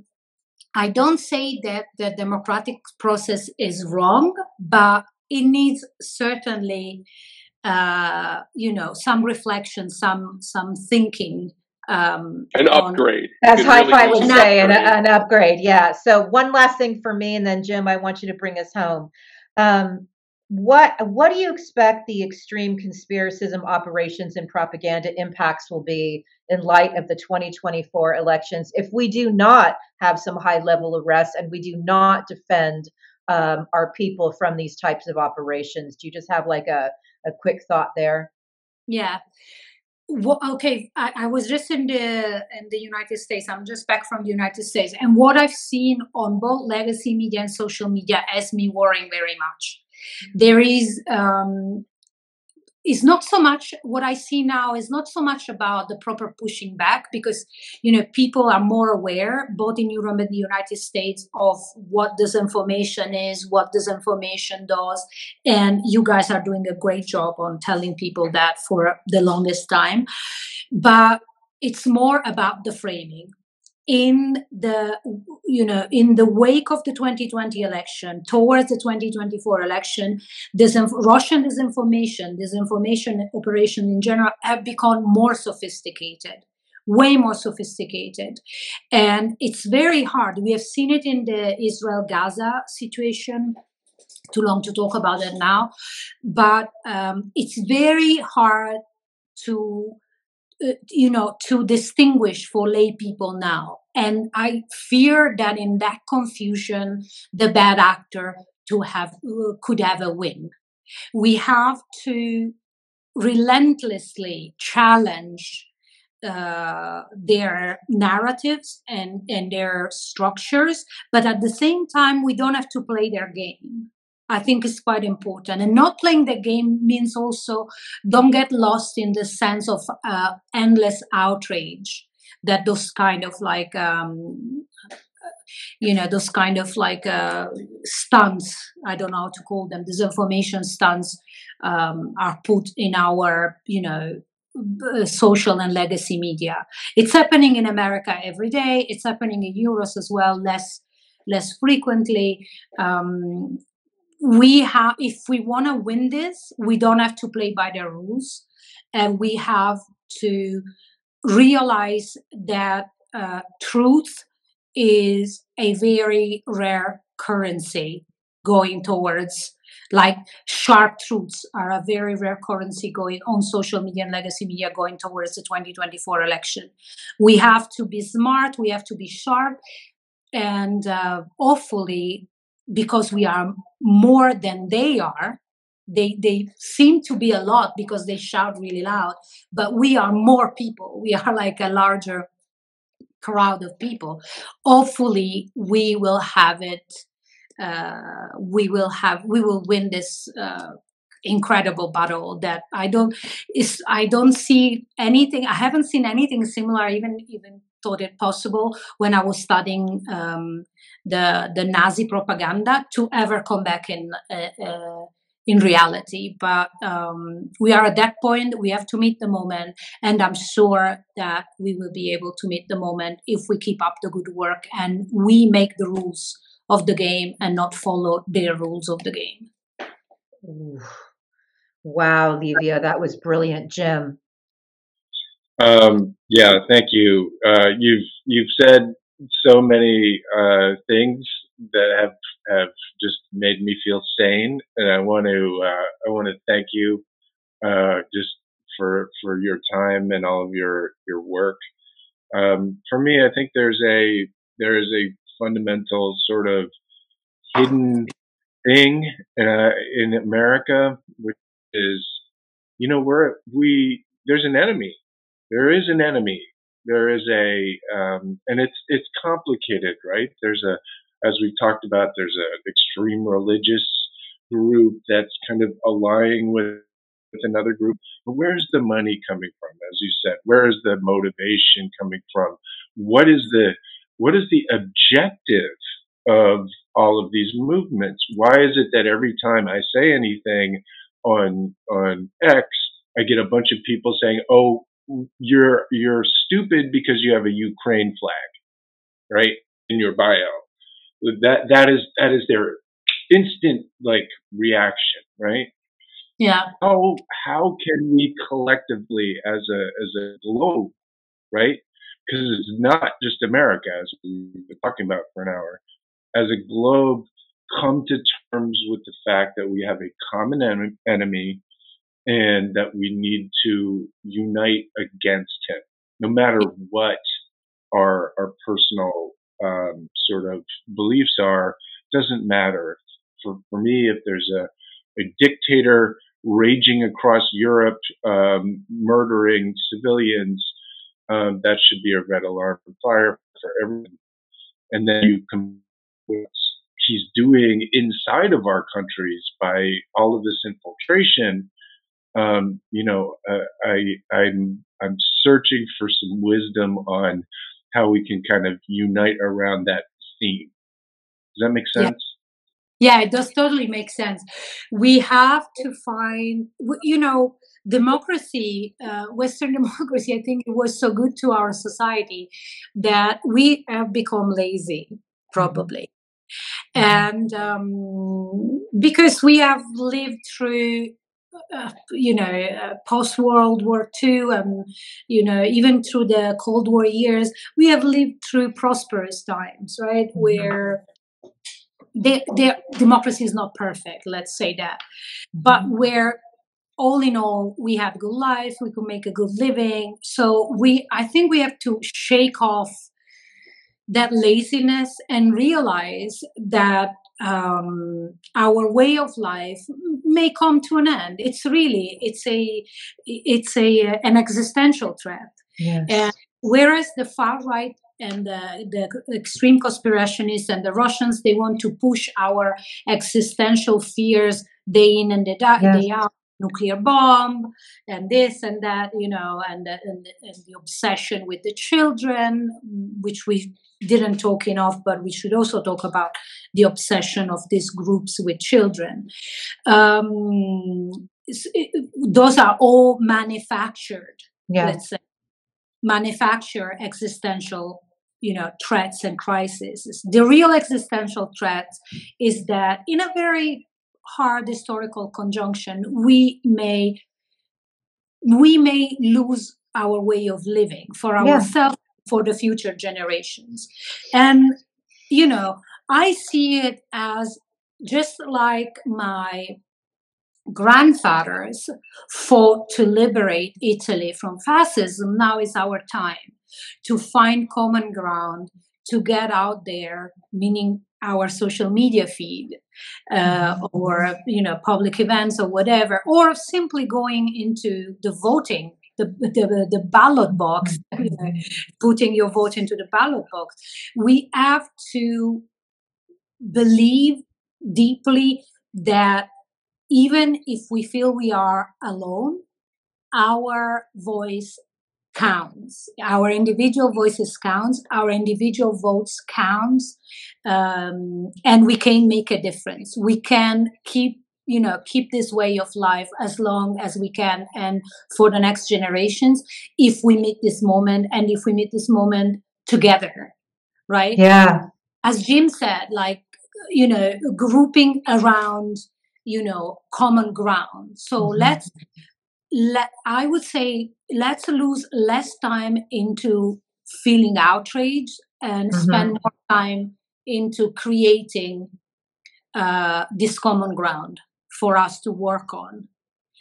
I don't say that the democratic process is wrong, but it needs certainly, uh, you know, some reflection, some some thinking. Um, an upgrade, as Hi-Fi really would say, an, an, upgrade. Yeah. So one last thing for me, and then Jim, I want you to bring us home. Um, what what do you expect the extreme conspiracism operations and propaganda impacts will be in light of the 2024 elections if we do not have some high level arrests and we do not defend um, our people from these types of operations do you just have like a, a quick thought there yeah well, okay I, I was just in the in the united states. I'm just back from the united states. And what i've seen on both legacy media and social media has me worrying very much. There is um, is not so much what I see now is not so much about the proper pushing back because you know people are more aware both in Europe and the United States of what disinformation is, what disinformation does, and you guys are doing a great job on telling people that for the longest time. But it's more about the framing in the you know in the wake of the 2020 election towards the 2024 election this russian disinformation disinformation operation in general have become more sophisticated way more sophisticated. And it's very hard. We have seen it in the israel gaza situation. Too long to talk about it now. But um, it's very hard to you know to distinguish for lay people now and i fear that in that confusion the bad actor to have uh, could have a win we have to relentlessly challenge uh, their narratives and, and their structures, but at the same time, we don't have to play their game. I think is quite important. And not playing the game means also don't get lost in the sense of uh, endless outrage that those kind of like, um, you know, those kind of like uh, stunts, I don't know how to call them, disinformation stunts um, are put in our, you know, social and legacy media. It's happening in America every day. It's happening in Euros as well, less less frequently. Um, we have if we want to win this we don't have to play by the rules. And we have to realize that uh, truth is a very rare currency going towards like sharp truths are a very rare currency going on social media and legacy media going towards the 2024 election. We have to be smart we have to be sharp and uh, hopefully because we are more than they are they they seem to be a lot because they shout really loud but we are more people. We are like a larger crowd of people. Hopefully we will have it uh, we will have we will win this uh, incredible battle that i don't is i don't see anything i haven't seen anything similar even even thought it possible when i was studying um, the the nazi propaganda to ever come back in uh, uh in reality. But um, we are at that point. We have to meet the moment, and I'm sure that we will be able to meet the moment if we keep up the good work and we make the rules of the game and not follow their rules of the game. Wow, Livia, that was brilliant, Jim. Um, yeah, thank you. Uh, you've you've said so many uh, things that have have just made me feel sane, and I want to uh, I want to thank you uh, just for for your time and all of your your work. Um, for me, I think there's a there is a fundamental sort of hidden thing uh, in America, which is you know we're we there's an enemy. There is an enemy there is a um, and it's it's complicated, right? There's a as we've talked about, there's an extreme religious group that's kind of allying with, with another group. But where's the money coming from? As you said, where is the motivation coming from? What is the what is the objective of all of these movements? Why is it that every time I say anything on on X, I get a bunch of people saying, "Oh, you're you're stupid because you have a Ukraine flag, right, in your bio. That that is that is their instant like reaction, right? Yeah. How how can we collectively as a as a globe, right? Because it's not just America, as we've been talking about for an hour. As a globe, come to terms with the fact that we have a common en- enemy and that we need to unite against him, no matter what our our personal um, sort of beliefs are. Doesn't matter. For for me, if there's a a dictator raging across Europe, um, murdering civilians, um, that should be a red alarm fire for everyone. And then you come what he's doing inside of our countries by all of this infiltration um, you know, uh, I, I'm, I'm searching for some wisdom on how we can kind of unite around that theme. Does that make sense? Yeah. yeah, it does totally make sense. We have to find, you know, democracy, uh, Western democracy, I think it was so good to our society that we have become lazy, mm-hmm. probably. Mm-hmm. And um, because we have lived through uh, you know, uh, post World War II, and you know, even through the Cold War years, we have lived through prosperous times, right? Mm-hmm. Where the, the democracy is not perfect, let's say that, but mm-hmm. where all in all we have a good life, we could make a good living. So we, I think, we have to shake off that laziness and realize that um, our way of life may come to an end. It's really it's a it's a an existential threat. Yes. And whereas the far right and the, the extreme conspiracionists and the Russians they want to push our existential fears day in and day, yes. day out nuclear bomb and this and that you know and, and, and the obsession with the children which we didn't talk enough, but we should also talk about the obsession of these groups with children. Um, it, those are all manufactured, yeah. let's say, manufacture existential you know threats and crises the real existential threat is that in a very hard historical conjunction, we may we may lose our way of living for ourselves, yeah. for the future generations. And you know, I see it as just like my grandfathers fought to liberate Italy from fascism. Now is our time to find common ground, to get out there, meaning our social media feed uh, or you know public events or whatever, or simply going into the voting. The, the, the ballot box, you know, putting your vote into the ballot box. We have to believe deeply that even if we feel we are alone, our voice counts. Our individual voices counts. Our individual votes counts, um, and we can make a difference. We can keep you know keep this way of life as long as we can and for the next generations if we meet this moment and if we meet this moment together right yeah as jim said like you know grouping around you know common ground so mm-hmm. let's i would say let's lose less time into feeling outrage and mm-hmm. spend more time into creating uh, this common ground for us to work on.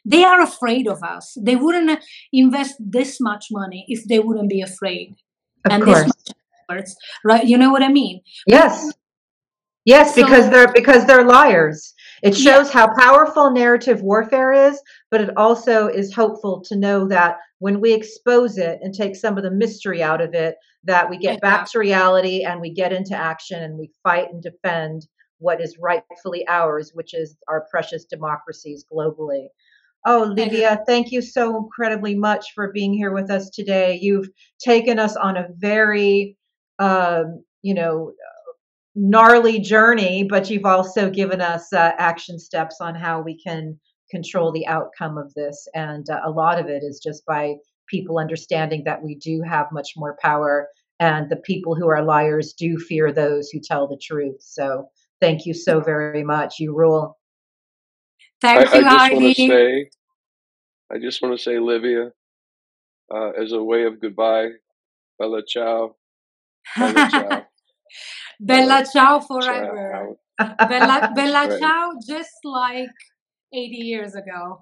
They are afraid of us. They wouldn't invest this much money if they wouldn't be afraid. Of and course. this much efforts right? You know what i mean? Yes. Yes so, because they're because they're liars it shows how powerful narrative warfare is, but it also is hopeful to know that when we expose it and take some of the mystery out of it, that we get back to reality and we get into action and we fight and defend what is rightfully ours, which is our precious democracies globally. Oh, Livia, thank you so incredibly much for being here with us today. You've taken us on a very, um, you know, gnarly journey, but you've also given us uh, action steps on how we can control the outcome of this. And uh, a lot of it is just by people understanding that we do have much more power, and the people who are liars do fear those who tell the truth. So thank you so very much. You rule. Thank I, you, I just want to say, I just want to say, Livia, uh, as a way of goodbye, bella ciao. Bella ciao. Bella ciao forever. Bella, Bella ciao, just like 80 years ago.